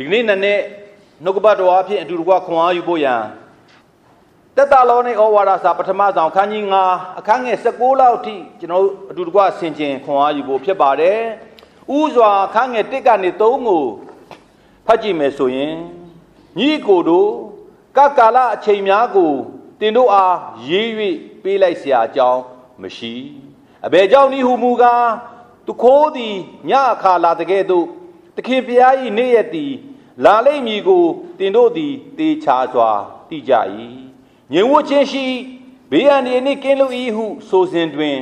ဒီကနေ့နနေ့နှုတ်ကပတ်တော်အဖြစ်အတူတကွခွန်အားယူဖို့ရန်တက်တာလောနေဩဝါဒစာပထမဆောင်ခန်းကြီး9အခန်းငယ်16လောက်အထိကျွန်တော်အတူတကွဆင်ခြင်ခွန်အားယူဖို့ဖြစ်ပါတယ်။ဥစွာခန်းငယ်1ကနေ3ကိုဖတ်ကြည့်မယ်ဆိုရင်ညီကိုတို့ကကာလအချိန်များကိုတင်တို့အားရေး၍ပေးလိုက်เสียအကြောင်းမရှိ။အဘယ်ကြောင့်ဤဟုမူကားသူခိုးသည်ညအခါလာတကဲ့သို့သခင်ဖျား၏နေ့ရက်သည် လာလိမ့်မည်ကိုတင်တို့သည်တေချာစွာသိကြ၏ငြိမ်ဝတ်ခြင်းရှိဘေးအန္တရာယ်နှင့်ကင်းလွတ်၏ဟုဆိုစဉ်တွင်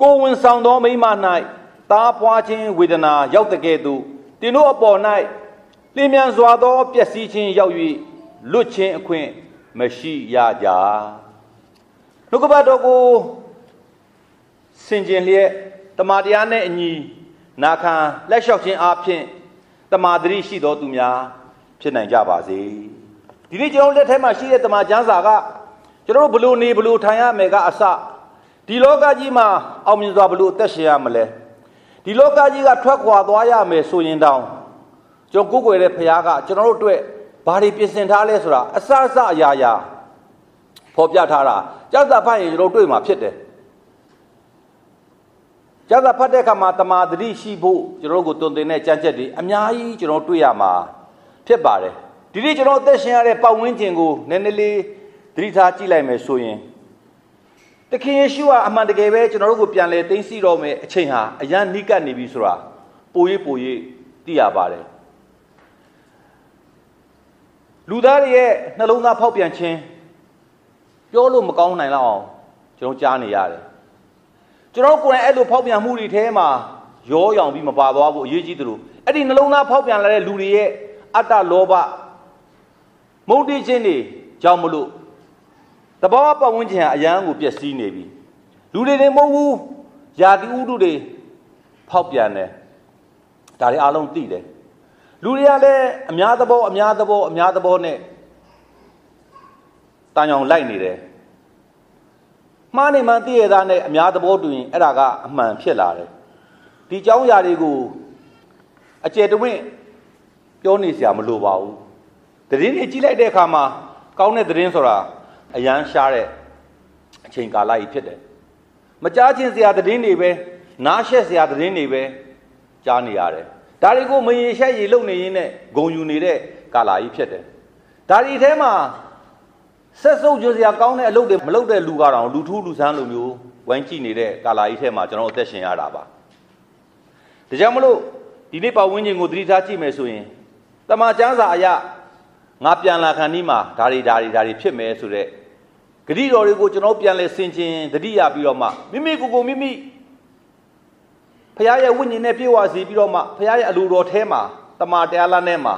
ကိုဝင်ဆောင်သောမိမ၌တားပွားခြင်းဝေဒနာရောက်တဲ့ကဲ့သို့တင်တို့အပေါ်၌လင်းမြန်စွာသောပျက်စီးခြင်းရောက်၍လွတ်ခြင်းအခွင့်မရှိရကြနှုတ်ကပတ်တော်ကိုစင်ကျင်လျက်တမန်တရားနဲ့အညီနာခံလက်လျှောက်ခြင်းအပြင် တမာတရိရှိတော်သူများဖြစ်နိုင်ကြပါစေဒီနေ့ကျွန်တော်လက်ထဲမှာရှိတဲ့တမာကျမ်းစာကကျွန်တော်တို့ဘလို့နေဘလို့ထိုင်ရမယ်ကအစဒီလောကကြီးမှာအောင်မြင်စွာဘလို့အသက်ရှင်ရမလဲဒီလောကကြီးကထွက်ခွာသွားရမယ်ဆိုရင်တောင်ကျွန်တော်ကိုယ်ွယ်တဲ့ဖခင်ကကျွန်တော်တို့အတွက်ဘာတွေပြင်ဆင်ထားလဲဆိုတာအစအစအရာရာဖော်ပြထားတာကျမ်းစာဖတ်ရင်ကျွန်တော်တွေ့မှာဖြစ်တယ် ကျမ်းစာဖတ်တဲ့အခါမှာတမာတတိရှိဖို့ကျွန်တော်တို့ကိုတုံတင်တဲ့ကြံချက်တွေအများကြီးကျွန်တော်တွေ့ရမှာဖြစ်ပါတယ်ဒီနေ့ကျွန်တော်အသက်ရှင်ရတဲ့ပတ်ဝန်းကျင်ကိုနည်းနည်းလေးသတိထားကြည့်လိုက်မယ်ဆိုရင်တခင်ယေရှုကအမှန်တကယ်ပဲကျွန်တော်တို့ကိုပြန်လဲသိသိတော့မယ်အချိန်ဟာအရန်နိကတ်နေပြီဆိုတာပိုရေးပိုရေးသိရပါတယ်လူသားတွေရဲ့နှလုံးသားဖောက်ပြန်ခြင်းပြောလို့မကောင်းနိုင်တော့အောင်ကျွန်တော်ကြားနေရတယ် ကျွန်တော်ကိုယ်တိုင်အဲ့လိုဖောက်ပြန်မှုတွေထဲမှာရောရောင်ပြီးမပါသွားဘူးအရေးကြီးသလိုအဲ့ဒီနှလုံးသားဖောက်ပြန်လာတဲ့လူတွေရဲ့အတ္တလောဘမုန်းတိခြင်းတွေကြောင့်မလို့တဘောပတ်ဝန်းကျင်ဟာအယံကိုပျက်စီးနေပြီလူတွေတွေမဟုတ်ဘူးယာတိဥတုတွေဖောက်ပြန်တယ်ဒါတွေအားလုံးသိတယ်လူတွေကလည်းအများသဘောအများသဘောအများသဘောနဲ့တန်ကြောင်လိုက်နေတယ် မှားနေမှသိရတာနဲ့အများသဘောတူရင်အဲ့ဒါကအမှန်ဖြစ်လာတယ်ဒီเจ้าຢာတွေကိုအကျယ်တဝင့်ပြောနေစရာမလိုပါဘူးသတင်းတွေကြီးလိုက်တဲ့အခါမှာကောင်းတဲ့သတင်းဆိုတာအရန်ရှားတဲ့အချိန်ကာလကြီးဖြစ်တယ်မကြားချင်းစရာသတင်းတွေပဲနားရှက်စရာသတင်းတွေပဲကြားနေရတယ်ဒါတွေကိုမရေရှက်ရေလုံနေရင်းနဲ့ဂုံယူနေတဲ့ကာလကြီးဖြစ်တယ်ဒါဒီထဲမှာ ဆက်စုပ်ကြစရာကောင်းတဲ့အလုပ်တွေမလုပ်တဲ့လူကတော့လူထူးလူဆန်းလိုမျိုးဝိုင်းကြည့်နေတဲ့ကာလာကြီးထဲမှာကျွန်တော်အသက်ရှင်ရတာပါဒါကြောင့်မလို့ဒီနေ့ပတ်ဝန်းကျင်ကိုသတိထားကြည့်မယ်ဆိုရင်တမန်ကျမ်းစာအရငါပြန်လာခံဒီမှာဒါတွေဒါတွေဒါတွေဖြစ်မယ်ဆိုတဲ့ဂရိတော်တွေကိုကျွန်တော်ပြန်လဲဆင်ခြင်သတိရပြီးတော့မှမိမိကိုယ်ကိုမိမိဖခင်ရဲ့ဝိညာဉ်နဲ့ပြေဝစီပြီးတော့မှဖခင်ရဲ့အလိုတော်ထဲမှာတမန်တရားလာနဲ့မှာ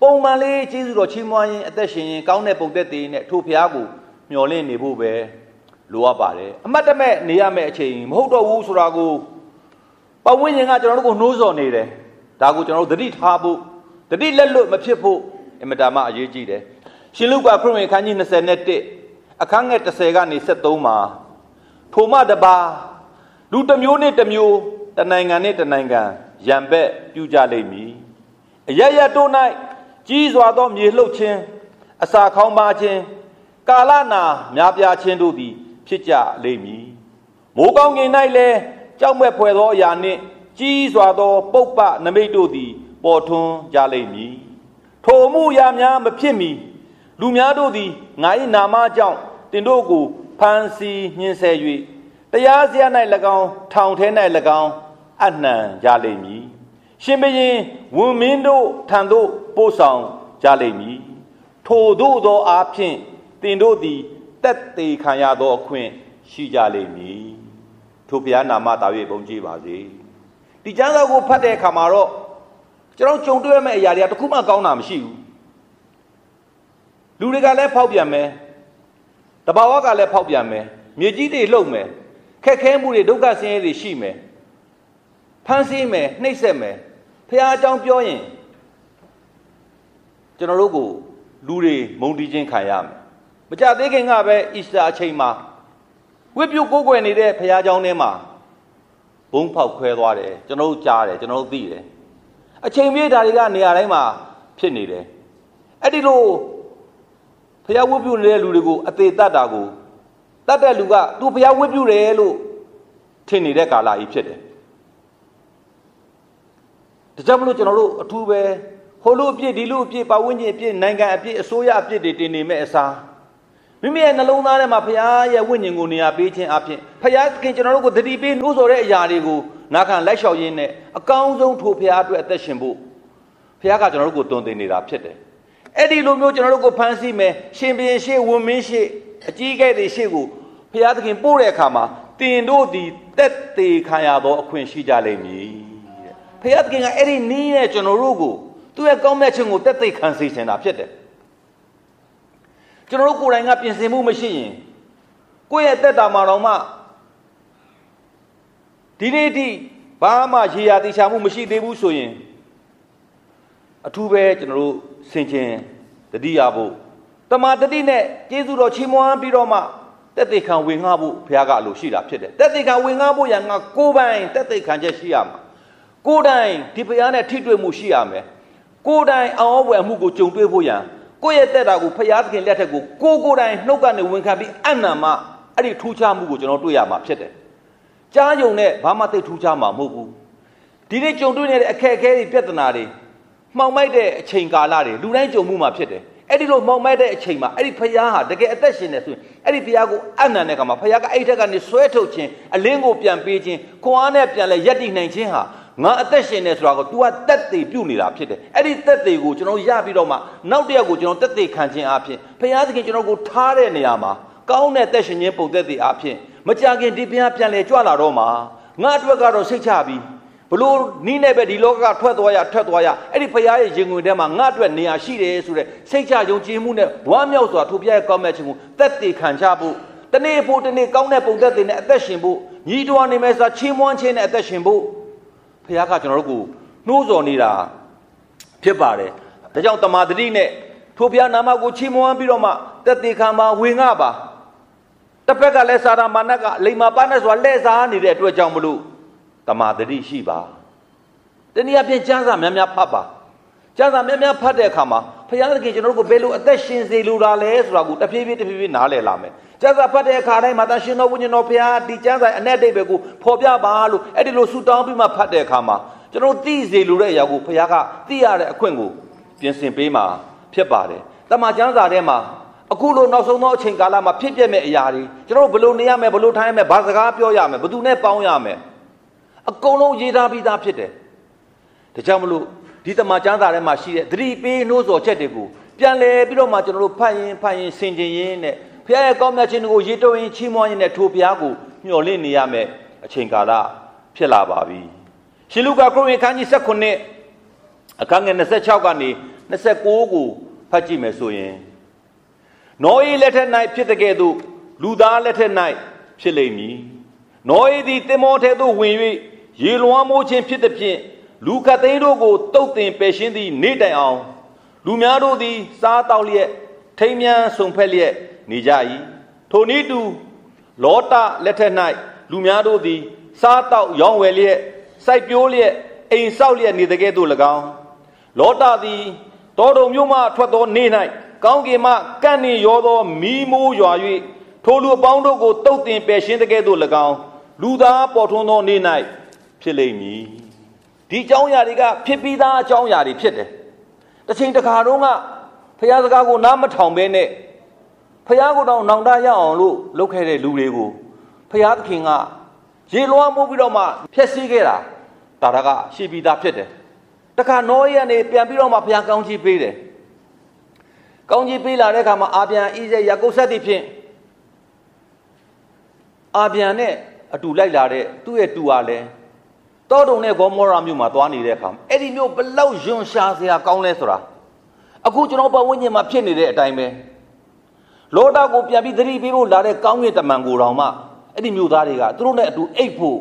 ပုံမှန်လေးကျေးဇူးတော်ချီးမွမ်းရင်အသက်ရှင်ရင်ကောင်းတဲ့ပုံသက်တည်နဲ့ထိုဖျားကိုမျှော်လင့်နေဖို့ပဲလိုအပ်ပါတယ်အမတ်တမဲ့နေရမယ့်အချိန်မဟုတ်တော့ဘူးဆိုတာကိုပတ်ဝန်းကျင်ကကျွန်တော်တို့ကိုနှိုးဆော်နေတယ်ဒါကိုကျွန်တော်တို့သတိထားဖို့သတိလက်လွတ်မဖြစ်ဖို့အင်မတန်မှအရေးကြီးတယ်ရှင်လုကာခရစ်ဝင်အခန်းကြီး21အခန်းငယ်30ကနေ73မှာထိုမှတပါလူတစ်မျိုးနဲ့တစ်မျိုးတနိုင်ငံနဲ့တနိုင်ငံရံပက်ပြုကြလိမ့်မည်အရရတို့၌ ကြီးစွာသောမြေလှုပ်ခြင်းအစာခေါင်းပါခြင်းကာလနာများပြားခြင်းတို့သည် ဖြစ်ကြလိမ့်မည်မိုးကောင်းကင်၌လည်းကြောက်မဲ့ဖွယ်သောအရာနှင့် ကြီးစွာသော ပုပ္ပနမိတ်တို့သည် ပေါ်ထွန်းကြလိမ့်မည်ထိုမှုရာများမဖြစ်မီလူများတို့သည်ငါ၏နာမကြောင့်တင်တို့ကိုဖန်စီညှင်းဆဲ၍တရားစရာ၌၎င်းထောင်ထဲ၌၎င်းအနှံကြလိမ့်မည် ရှင်ဘရင်ဝန်မင်းတို့ထံသို့ပို့ဆောင်ကြလိမ့်မည်ထိုတို့သောအားဖြင့်တင်တို့သည်တက်သေးခံရသောအခွင့်ရှိကြလိမ့်မည်ထိုဘုရားနာမတာ၍ဘုန်းကြီးပါစေဒီကျမ်းစာကိုဖတ်တဲ့အခါမှာတော့ကျွန်တော်ကြုံတွေ့မဲ့အရာတွေကတခုမှကောင်းတာမရှိဘူးလူတွေကလည်းဖောက်ပြန်မယ်တဘာဝကလည်းဖောက်ပြန်မယ်မြေကြီးတွေလှုပ်မယ်ခက်ခဲမှုတွေဒုက္ခဆင်းရဲတွေရှိမယ် ဖမ်းဆီးမယ်နှိပ်စက်မယ်ဖះအကြောင်းပြောရင်ကျွန်တော်တို့ကိုလူတွေမုံတီးခြင်းခံရမယ်မကြသေးခင်ကပဲအီစတာအချိန်မှာဝိပုကိုးကွယ်နေတဲ့ဖះเจ้าထဲမှာဘုံဖောက်ခွဲသွားတယ်ကျွန်တော်တို့ကြားတယ်ကျွန်တော်တို့သိတယ်အချိန်ပြည့်ဓာတ်တွေကနေရာတိုင်းမှာ ဖြစ်နေတယ်အဲ့ဒီလိုဖျားဝတ်ပြုနေတဲ့လူတွေကိုအသေးတတ်တာကိုတတ်တဲ့လူကသူဖျားဝတ်ပြုတယ်လို့ထင်နေတဲ့ကာလကြီးဖြစ်တယ် ဒါကြောင့်မလို့ကျွန်တော်တို့အထူးပဲဟိုလိုအပြစ်ဒီလိုအပြစ်ပတ်ဝန်းကျင်အပြစ်နိုင်ငံအပြစ်အစိုးရအပြစ်တွေတင်နေမဲ့အစားမိမိရဲ့နှလုံးသားထဲမှာဖခင်ရဲ့ဝိညာဉ်ကိုနေရာပေးခြင်းအပြင်ဖခင်ကျွန်တော်တို့ကိုတတိပေးလို့ဆိုတဲ့အရာတွေကိုနာခံလိုက်လျှောက်ရင်းနဲ့အကောင်းဆုံးထိုဖခင်အတွက်အသက်ရှင်ဖို့ဖခင်ကကျွန်တော်တို့ကိုတုံသင်နေတာဖြစ်တယ်အဲ့ဒီလိုမျိုးကျွန်တော်တို့ကိုဖန်ဆီးမယ်ရှင်ဘရင်ရှေ့ဝန်မင်းရှေ့အကြီးအကဲတွေရှေ့ကိုဖခင်သခင်ပို့တဲ့အခါမှာတင်တို့ဒီတက်သေးခံရသောအခွင့်ရှိကြလိမ့်မည်တဲ့ ဖခင်သခင်ကအဲ့ဒီနည်းနဲ့ကျွန်တော်တို့ကိုသူ့ရဲ့ကောင်းမြတ်ခြင်းကိုတက်သိခံစေချင်တာဖြစ်တယ်ကျွန်တော်တို့ကိုယ်တိုင်ကပြင်ဆင်မှုမရှိရင်ကိုယ့်ရဲ့တက်တာမှာတော့မှဒီနေ့ထိဘာမှရေရာတိချာမှုမရှိသေးဘူးဆိုရင်အထူးပဲကျွန်တော်တို့ဆင်ခြင်တတိယဖို့တမာတတိနဲ့ကျေးဇူးတော်ချီးမွမ်းပြီးတော့မှတက်သိခံဝင်ငှဖို့ဘုရားကအလိုရှိတာဖြစ်တယ်တက်သိခံဝင်ငှဖို့ရငါကိုယ်ပိုင်တက်သိခံချက်ရှိရမှာ ကိုယ်တိုင်ဒီဘုရားနဲ့ထိတွေ့မှုရှိရမယ်ကိုယ်တိုင်အောင်ဝယ်မှုကိုကြုံတွေ့ဖို့ရန်ကိုယ့်ရဲ့တက်တာကိုဖျားသခင်လက်ထက်ကိုကိုကိုယ်တိုင်နှုတ်ကနေဝင်ခံပြီးအနံမှအဲ့ဒီထူးခြားမှုကိုကျွန်တော်တွေ့ရမှာဖြစ်တယ်။ကြားယုံနဲ့ဘာမှသိထူးခြားမှာမဟုတ်ဘူး။ဒီနေ့ကြုံတွေ့နေတဲ့အခက်အခဲတွေပြဿနာတွေမှောင်မိုက်တဲ့အချိန်ကာလတွေလူတိုင်းကြုံမှုမှာဖြစ်တယ်။အဲ့ဒီလိုမှောင်မိုက်တဲ့အချိန်မှာအဲ့ဒီဖျားဟာတကယ်အသက်ရှင်နေဆိုရင်အဲ့ဒီဖျားကိုအနံတဲ့ကမှာဖျားကအဲ့ထက်ကနေဆွဲထုတ်ခြင်းအလင်းကိုပြန်ပေးခြင်းခွန်အားနဲ့ပြန်လဲရက်တည်နိုင်ခြင်းဟာ ငါအသက်ရှင်နေဆိုတာကို तू ကတက်သေးပြုတ်နေတာဖြစ်တယ်အဲ့ဒီတက်သေးကိုကျွန်တော်ရပြီးတော့မှနောက်တစ်ယောက်ကိုကျွန်တော်တက်သေးခံခြင်းအဖြစ်ဘုရားသခင်ကျွန်တော်ကိုထားတဲ့နေရာမှာကောင်းတဲ့တက်ရှင်ခြင်းပုံသက်သေးအဖြစ်မကြခင်ဒီဘုရားပြန်လဲကြွလာတော့မှာငါအတွက်ကတော့စိတ်ချပြီးဘလို့နီးနေပဲဒီလောကကထွက်သွားရထွက်သွားရအဲ့ဒီဘုရားရဲ့ရင်ဝင်ထဲမှာငါအတွက်နေရာရှိတယ်ဆိုတဲ့စိတ်ချယုံကြည်မှုနဲ့ဝမ်းမြောက်စွာထိုဘုရားရဲ့ကောင်းမြတ်ခြင်းကိုတက်သေးခံချဖို့တနေ့ဖို့တနေ့ကောင်းတဲ့ပုံသက်သေးနဲ့အသက်ရှင်ဖို့ညီတော်နေမဲ့စာချီးမွမ်းခြင်းနဲ့အသက်ရှင်ဖို့ ဖခင်ကကျွန်တော်တို့ကိုနှိုးဆော်နေတာဖြစ်ပါတယ်ဒါကြောင့်တမာတတိနဲ့ထိုဘုရားနာမကိုချီးမွမ်းပြီးတော့မှတက်သေးခံပါဝင်ငါပါတစ်ဖက်ကလည်းစာရမာနကလိမ္မာပါနဲ့ဆိုတာလှည့်စားနေတဲ့အတွက်ကြောင့်မလို့တမာတတိရှိပါတနည်းအားဖြင့်ကျမ်းစာများများဖတ်ပါကျမ်းစာများများဖတ်တဲ့အခါမှာဘုရားသခင်ကျွန်တော်တို့ကိုဘယ်လိုအသက်ရှင်စေလိုတာလဲဆိုတာကိုတဖြည်းဖြည်းတဖြည်းဖြည်းနားလည်လာမယ် ကျမ်းစာဖတ်တဲ့အခါတိုင်းမှာတန်ရှင်တော်ဝိညာဉ်တော်ဘုရားဒီကျမ်းစာအ내အိဗယ်ကိုဖော်ပြပါလို့အဲ့ဒီလိုဆူတောင်းပြီးမှဖတ်တဲ့အခါမှာကျွန်တော်သိစေလိုတဲ့အရာကိုဘုရားကသိရတဲ့အခွင့်ကိုပြင်ဆင်ပေးမှာဖြစ်ပါတယ်။တမန်ကျမ်းစာထဲမှာအခုလိုနောက်ဆုံးသောအချိန်ကာလမှာဖြစ်ပျက်မဲ့အရာတွေကျွန်တော်ဘယ်လိုနေရမယ်ဘယ်လိုထိုင်ရမယ်ဘာစကားပြောရမယ်ဘယ်သူနဲ့ပေါင်းရမယ်အကုန်လုံးရေးထားပြီးသားဖြစ်တယ်။ဒါကြောင့်မလို့ဒီတမန်ကျမ်းစာထဲမှာရှိတဲ့သတိပေးနှိုးဆော်ချက်တွေကိုပြန်လဲပြီးတော့မှကျွန်တော်တို့ဖတ်ရင်ဖတ်ရင်ဆင်ခြင်ရင်းနဲ့ ဖခင်ရဲ့ကောင်းမြတ်ခြင်းကိုရေတုံရင်ချီးမွမ်းရင်းနဲ့ထိုဘုရားကိုမျှော်လင့်နေရမယ်အချိန်ကာလဖြစ်လာပါပြီရှင်လူကာခရစ်ဝင်ခန်းကြီး19အခန်းငယ်26ကနေ29ကိုဖတ်ကြည့်မယ်ဆိုရင်နောအေလက်ထက်၌ဖြစ်တဲ့ကဲ့သို့လူသားလက်ထက်၌ဖြစ်လိမ့်မည်နောအေသည်တင်မောထဲသို့ဝင်၍ရေလွှမ်းမိုးခြင်းဖြစ်သည်ဖြင့်လူခတ်သိန်းတို့ကိုတုတ်တင်ပယ်ရှင်းသည့်နေ့တိုင်အောင် လူများတို့သည် စားတောက်လျက်ထိမ်းမြန်းဆုံဖက်လျက် နေကြ၏ထိုနည်းတူလောတလက်ထက်၌လူများတို့သည်စားတောက်ရောင်းဝယ်လျက်စိုက်ပျိုးလျက်အိမ်ဆောက်လျက်နေတဲ့ကဲ့သို့၎င်းလောတသည်တောတုံမြို့မှထွက်သောနေ့၌ကောင်းကင်မှကန့်နေရောသောမီးမိုးရွာ၍ထိုလူအပေါင်းတို့ကိုတုတ်တင်ပယ်ရှင်းတဲ့ကဲ့သို့၎င်းလူသားပေါ်ထွန်းသောနေ့၌ဖြစ်လိမ့်မည်ဒီအကြောင်းအရာတွေကဖြစ်ပြီးသားအကြောင်းအရာတွေဖြစ်တယ်တစ်ချိန်တစ်ခါတုန်းကဖခင်စကားကိုနားမထောင်ဘဲနဲ့ ဖះကိုတောင်နောင်တရအောင်လို့လုပ်ခဲ့တဲ့လူတွေကိုဖះသခင်ကရေလွှမ်းမိုးပြီးတော့မှဖျက်ဆီးခဲ့တာဒါတကရှိပြီးသားဖြစ်တယ်တခါနောရကနေပြန်ပြီးတော့မှဖះကောင်းကြီးပေးတယ်ကောင်းကြီးပေးလာတဲ့အခါမှာအာပြန်ဣဇေယာကုပ်ဆက်သည်ဖြင့်အာပြန်နဲ့အတူလိုက်လာတဲ့သူ့ရဲ့တူဟာလဲတောတုံနဲ့ဂေါမောရာမြို့မှာသွားနေတဲ့အခါအဲ့ဒီမြို့ဘလောက်ယွန်ရှာစရာကောင်းလဲဆိုတာအခုကျွန်တော်ပတ်ဝန်းကျင်မှာဖြစ်နေတဲ့အတိုင်းပဲ လောတာကိုပြန်ပြီးသတိပေးဖို့လာတဲ့ကောင်းကင်တမန်ကိုတော်မှအဲ့ဒီမြို့သားတွေကသူတို့နဲ့အတူအိတ်ဖို့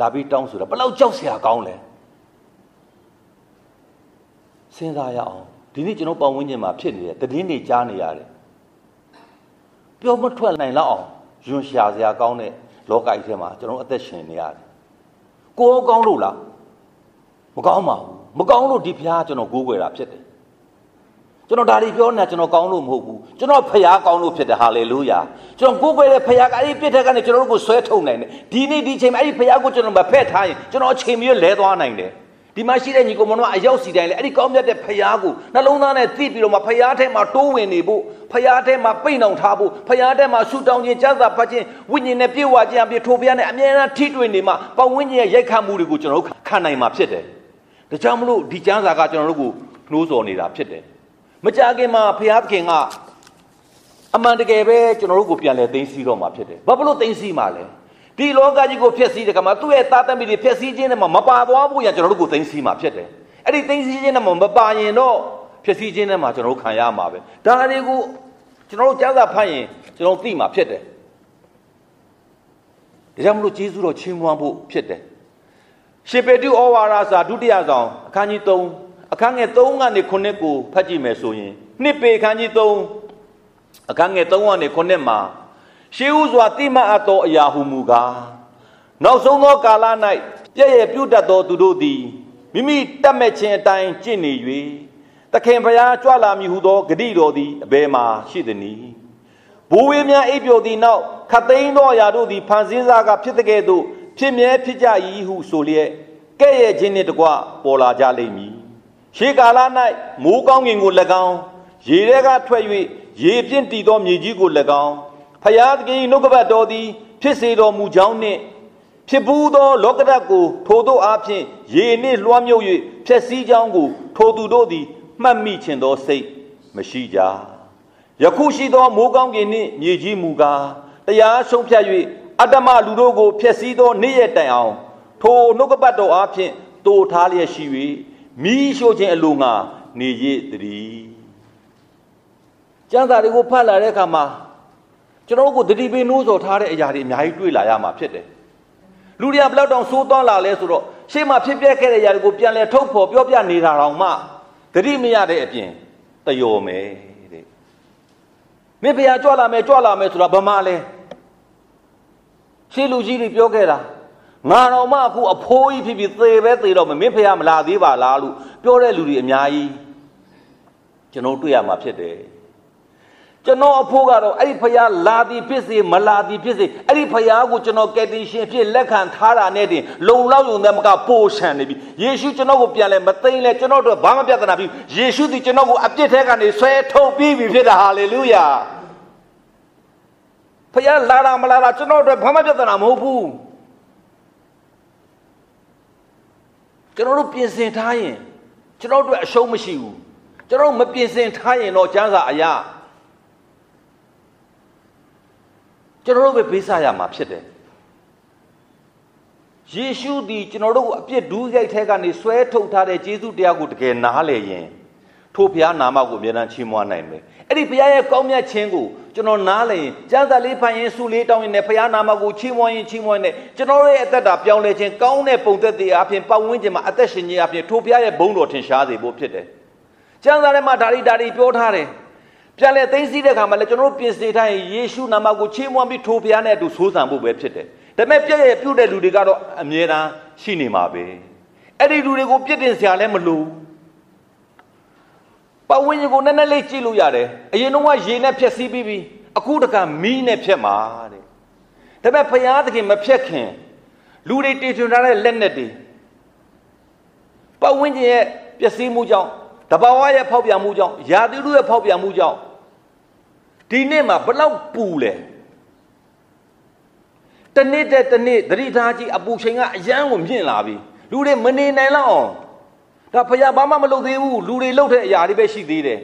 လာပြီးတောင်းဆိုတာဘယ်လောက်ကြောက်စရာကောင်းလဲစဉ်းစားရအောင်ဒီနေ့ကျွန်တော်ပတ်ဝန်းကျင်မှာဖြစ်နေတဲ့တည်င်းတွေကြားနေရတယ်ပြောမထွက်နိုင်လောက်အောင်ယွန်ရှာစရာကောင်းတဲ့လောကကြီးထဲမှာကျွန်တော်အသက်ရှင်နေရတယ်ကိုယ်ကောင်းလို့လားမကောင်းပါဘူးမကောင်းလို့ဒီဖျားကျွန်တော်ကိုးကွယ်တာဖြစ်တယ် ကျွန်တော်ဒါတွေပြောနေတာကျွန်တော်ကောင်းလို့မဟုတ်ဘူးကျွန်တော်ဖျားကောင်းလို့ဖြစ်တယ်ဟာလေလုယာကျွန်တော်ကိုးကွယ်တဲ့ဖျားကအဲ့ဒီပြစ်တဲ့ကနေကျွန်တော်တို့ကိုဆွဲထုတ်နိုင်တယ်ဒီနေ့ဒီချိန်မှာအဲ့ဒီဖျားကိုကျွန်တော်မဖက်ထားရင်ကျွန်တော်အချိန်မရွလဲသွားနိုင်တယ်ဒီမှာရှိတဲ့ညီကောင်မတို့ကအရောက်စီတိုင်းလေအဲ့ဒီကောင်းမြတ်တဲ့ဖျားကိုနှလုံးသားနဲ့သိပြီးတော့မှဖျားထဲမှာတိုးဝင်နေဖို့ဖျားထဲမှာပိတ်နှောင်ထားဖို့ဖျားထဲမှာဆူတောင်းခြင်းကြမ်းစာဖတ်ခြင်းဝိညာဉ်နဲ့ပြေဝခြင်းအပြည့်ထိုဖျားနဲ့အမြဲတမ်းထိတွေ့နေမှာပတ်ဝန်းကျင်ရဲ့ရိုက်ခတ်မှုတွေကိုကျွန်တော်တို့ခံနိုင်မှာဖြစ်တယ်ဒါကြောင့်မလို့ဒီကျမ်းစာကကျွန်တော်တို့ကိုနှိုးဆော်နေတာဖြစ်တယ် မကြခင်မှာဖျားခင်ကအမှန်တကယ်ပဲကျွန်တော်တို့ကိုပြန်လဲသိမ်းဆည်းတော့မှာဖြစ်တယ်ဘာဖြစ်လို့သိမ်းဆည်းမှာလဲဒီလောကကြီးကိုဖျက်ဆီးတဲ့ကမှာသူ့ရဲ့သားသမီးတွေဖျက်ဆီးခြင်းနဲ့မှမပါသွားဖို့ရကျွန်တော်တို့ကိုသိမ်းဆည်းမှာဖြစ်တယ်အဲ့ဒီသိမ်းဆည်းခြင်းနဲ့မှမပါရင်တော့ဖျက်ဆီးခြင်းနဲ့မှကျွန်တော်တို့ခံရမှာပဲဒါတွေကိုကျွန်တော်တို့ကြားစာဖတ်ရင်ကျွန်တော်သိမှာဖြစ်တယ်ဒါကြောင့်မလို့ယေရှုတော်ချီးမွမ်းဖို့ဖြစ်တယ်ရှေပေတုဩဝါဒစာဒုတိယဆောင်အခန်းကြီး3 အခန်းငယ်3ကနေ9ကိုဖတ်ကြည့်မယ်ဆိုရင်နှစ်ပေအခန်းကြီး3အခန်းငယ်3ကနေ9မှာရှေးဥစွာတိမတ်အပ်သောအရာဟုမူကားနောက်ဆုံးသောကာလ၌ပြည့်ရဲ့ပြုတ်တတ်သောသူတို့သည်မိမိတတ်မဲ့ခြင်းအတိုင်းကျင့်နေ၍သခင်ဖျားကြွလာမည်ဟုသောဂတိတော်သည်အဘယ်မှာရှိသနည်းဘိုးဝေးများအိပ်ပျော်သည်နောက်ခတ်သိမ်းသောအရာတို့သည်ဖန်ဆင်းစားကဖြစ်တဲ့ကဲ့သို့ဖြစ်မြဲဖြစ်ကြ၏ဟုဆိုလျက်ကဲ့ရဲ့ခြင်းနှင့်တကွပေါ်လာကြလိမ့်မည် ရှေးကာလ၌မိုးကောင်းကင်ကို၎င်းရေထဲကထွက်၍ရေပြင့်တည်သောမြေကြီးကို၎င်းဖျားသခင်နှုတ်ကပတ်တော်သည် ဖြစ်စေတော်မူကြောင်းနှင့်ဖြစ်ဘူးသော လောကဓာတ်ကိုထိုတို့အားဖြင့်ရေနှင့်လွှမ်းမြုပ်၍ဖြည့်ဆည်းကြောင်းကို ထိုသူတို့သည်မှတ်မိခြင်းသောစိတ်မရှိကြယခုရှိသောမိုးကောင်းကင်နှင့်မြေကြီးမူကားတရားဆုံးဖြတ်၍အတ္တမလူတို့ကိုဖျက်ဆီးသောနေ့ရက်တိုင်အောင်ထိုနှုတ်ကပတ်တော်အားဖြင့်တိုးထားလျက်ရှိ၍ မိရှို့ခြင်းအလိုငါနေရည်တည်းကျမ်းစာတွေကိုဖတ်လာတဲ့အခါမှာကျွန်တော်တို့ကိုတတိပင်နိုးစော်ထားတဲ့အရာတွေအများကြီးတွေ့လာရမှာဖြစ်တယ်လူတွေကဘယ်လောက်တောင်စိုးသွမ်းလာလဲဆိုတော့ရှေ့မှာဖြစ်ပျက်ခဲ့တဲ့အရာတွေကိုပြန်လဲထုတ်ဖော်ပြောပြနေတာတောင်မှတတိမရတဲ့အပြင်တယောမယ်တဲ့မင်းဖျားကြွလာမယ်ကြွလာမယ်ဆိုတာဘာမှလဲရှေ့လူကြီးတွေပြောခဲ့တာ ငါတော်မှအခုအဖိုးကြီးဖြစ်ဖြစ်သေပဲသေတော့မမင်းဖျားမလာသေးပါလားလို့ပြောတဲ့လူတွေအများကြီးကျွန်တော်တွေ့ရမှာဖြစ်တယ်ကျွန်တော်အဖို့ကတော့အဲ့ဒီဖယားလာသည်ဖြစ်စေမလာသည်ဖြစ်စေအဲ့ဒီဖယားကိုကျွန်တော်ကယ်တင်ရှင်ဖြစ်လက်ခံထားတာနဲ့တင်လုံလောက်ယုံတဲ့မကပို့ရှံနေပြီယေရှုကျွန်တော်ကိုပြန်လဲမသိမ့်လဲကျွန်တော်တို့ဘာမှပြဿနာဖြစ်ယေရှုသည်ကျွန်တော်ကိုအပြစ်ထဲကနေဆွဲထုတ်ပြီးပြီဖြစ်တာဟာလေလုယာဖယားလာတာမလာတာကျွန်တော်တို့ဘာမှပြဿနာမဟုတ်ဘူး ကျွန်တော်တို့ပြင်ဆင်ထားရင်ကျွန်တော်တို့အရှုံးမရှိဘူးကျွန်တော်မပြင်ဆင်ထားရင်တော့ကျမ်းစာအရာကျွန်တော်တို့ပဲဘေးစားရမှာဖြစ်တယ်ယေရှုသည်ကျွန်တော်တို့ကိုအပြစ်ဒူးရိုက်ထဲကနေဆွဲထုတ်ထားတဲ့ယေရှုတရားကိုတကယ်နားလည်ရင်ထိုဘုရားနာမကိုအမြဲတမ်းချီးမွမ်းနိုင်မယ်အဲ့ဒီဘုရားရဲ့ကောင်းမြတ်ခြင်းကို ကျွန်တော်နားလည်ရင်ကျမ်းစာလေးဖတ်ရင်ဆုလေးတောင်းရင်လည်းဘုရားနာမကိုချီးမွမ်းရင်ချီးမွမ်းရင်ကျွန်တော်ရဲ့အသက်တာပြောင်းလဲခြင်းကောင်းတဲ့ပုံသက်တွေအပြင်ပတ်ဝန်းကျင်မှာအသက်ရှင်ခြင်းအပြင်ထိုဘုရားရဲ့ဘုန်းတော်ထင်ရှားစေဖို့ဖြစ်တယ်ကျမ်းစာထဲမှာဒါရီဒါရီပြောထားတယ်ပြန်လဲသိသိတဲ့ခါမှာလည်းကျွန်တော်တို့ပြင်ဆင်ထားရင်ယေရှုနာမကိုချီးမွမ်းပြီးထိုဘုရားနဲ့အတူဆိုးဆန်ဖို့ပဲဖြစ်တယ်။ဒါပေမဲ့ပြည့်ရဲ့ပြုတ်တဲ့လူတွေကတော့အမြဲတမ်းရှိနေမှာပဲ။အဲ့ဒီလူတွေကိုပြစ်တင်စရာလည်းမလို။ ပဝင်းကြီးကိုနည်းနည်းလေးကြည့်လို့ရတယ်။အရင်တော့ကရေနဲ့ဖြက်စီးပြီးပြီ။အခုတကမီးနဲ့ဖြက်မှာတဲ့။ဒါပေမဲ့ဘုရားသခင်မဖြက်ခင်လူတွေတည်ထွင်ထားတဲ့လက်နက်တွေပဝင်းကြီးရဲ့ပျက်စီးမှုကြောင့်တဘာဝရဲ့ဖောက်ပြန်မှုကြောင့်ယာတိလူရဲ့ဖောက်ပြန်မှုကြောင့်ဒီနေ့မှာဘလောက်ပူလဲတနေ့တဲ့တနေ့သတိထားကြည့်အပူချိန်ကအယမ်းကိုမြင့်လာပြီလူတွေမနေနိုင်လောက်အောင် ဒါဖယားဘာမှမလုပ်သေးဘူးလူတွေလုပ်တဲ့အရာတွေပဲရှိသေးတယ်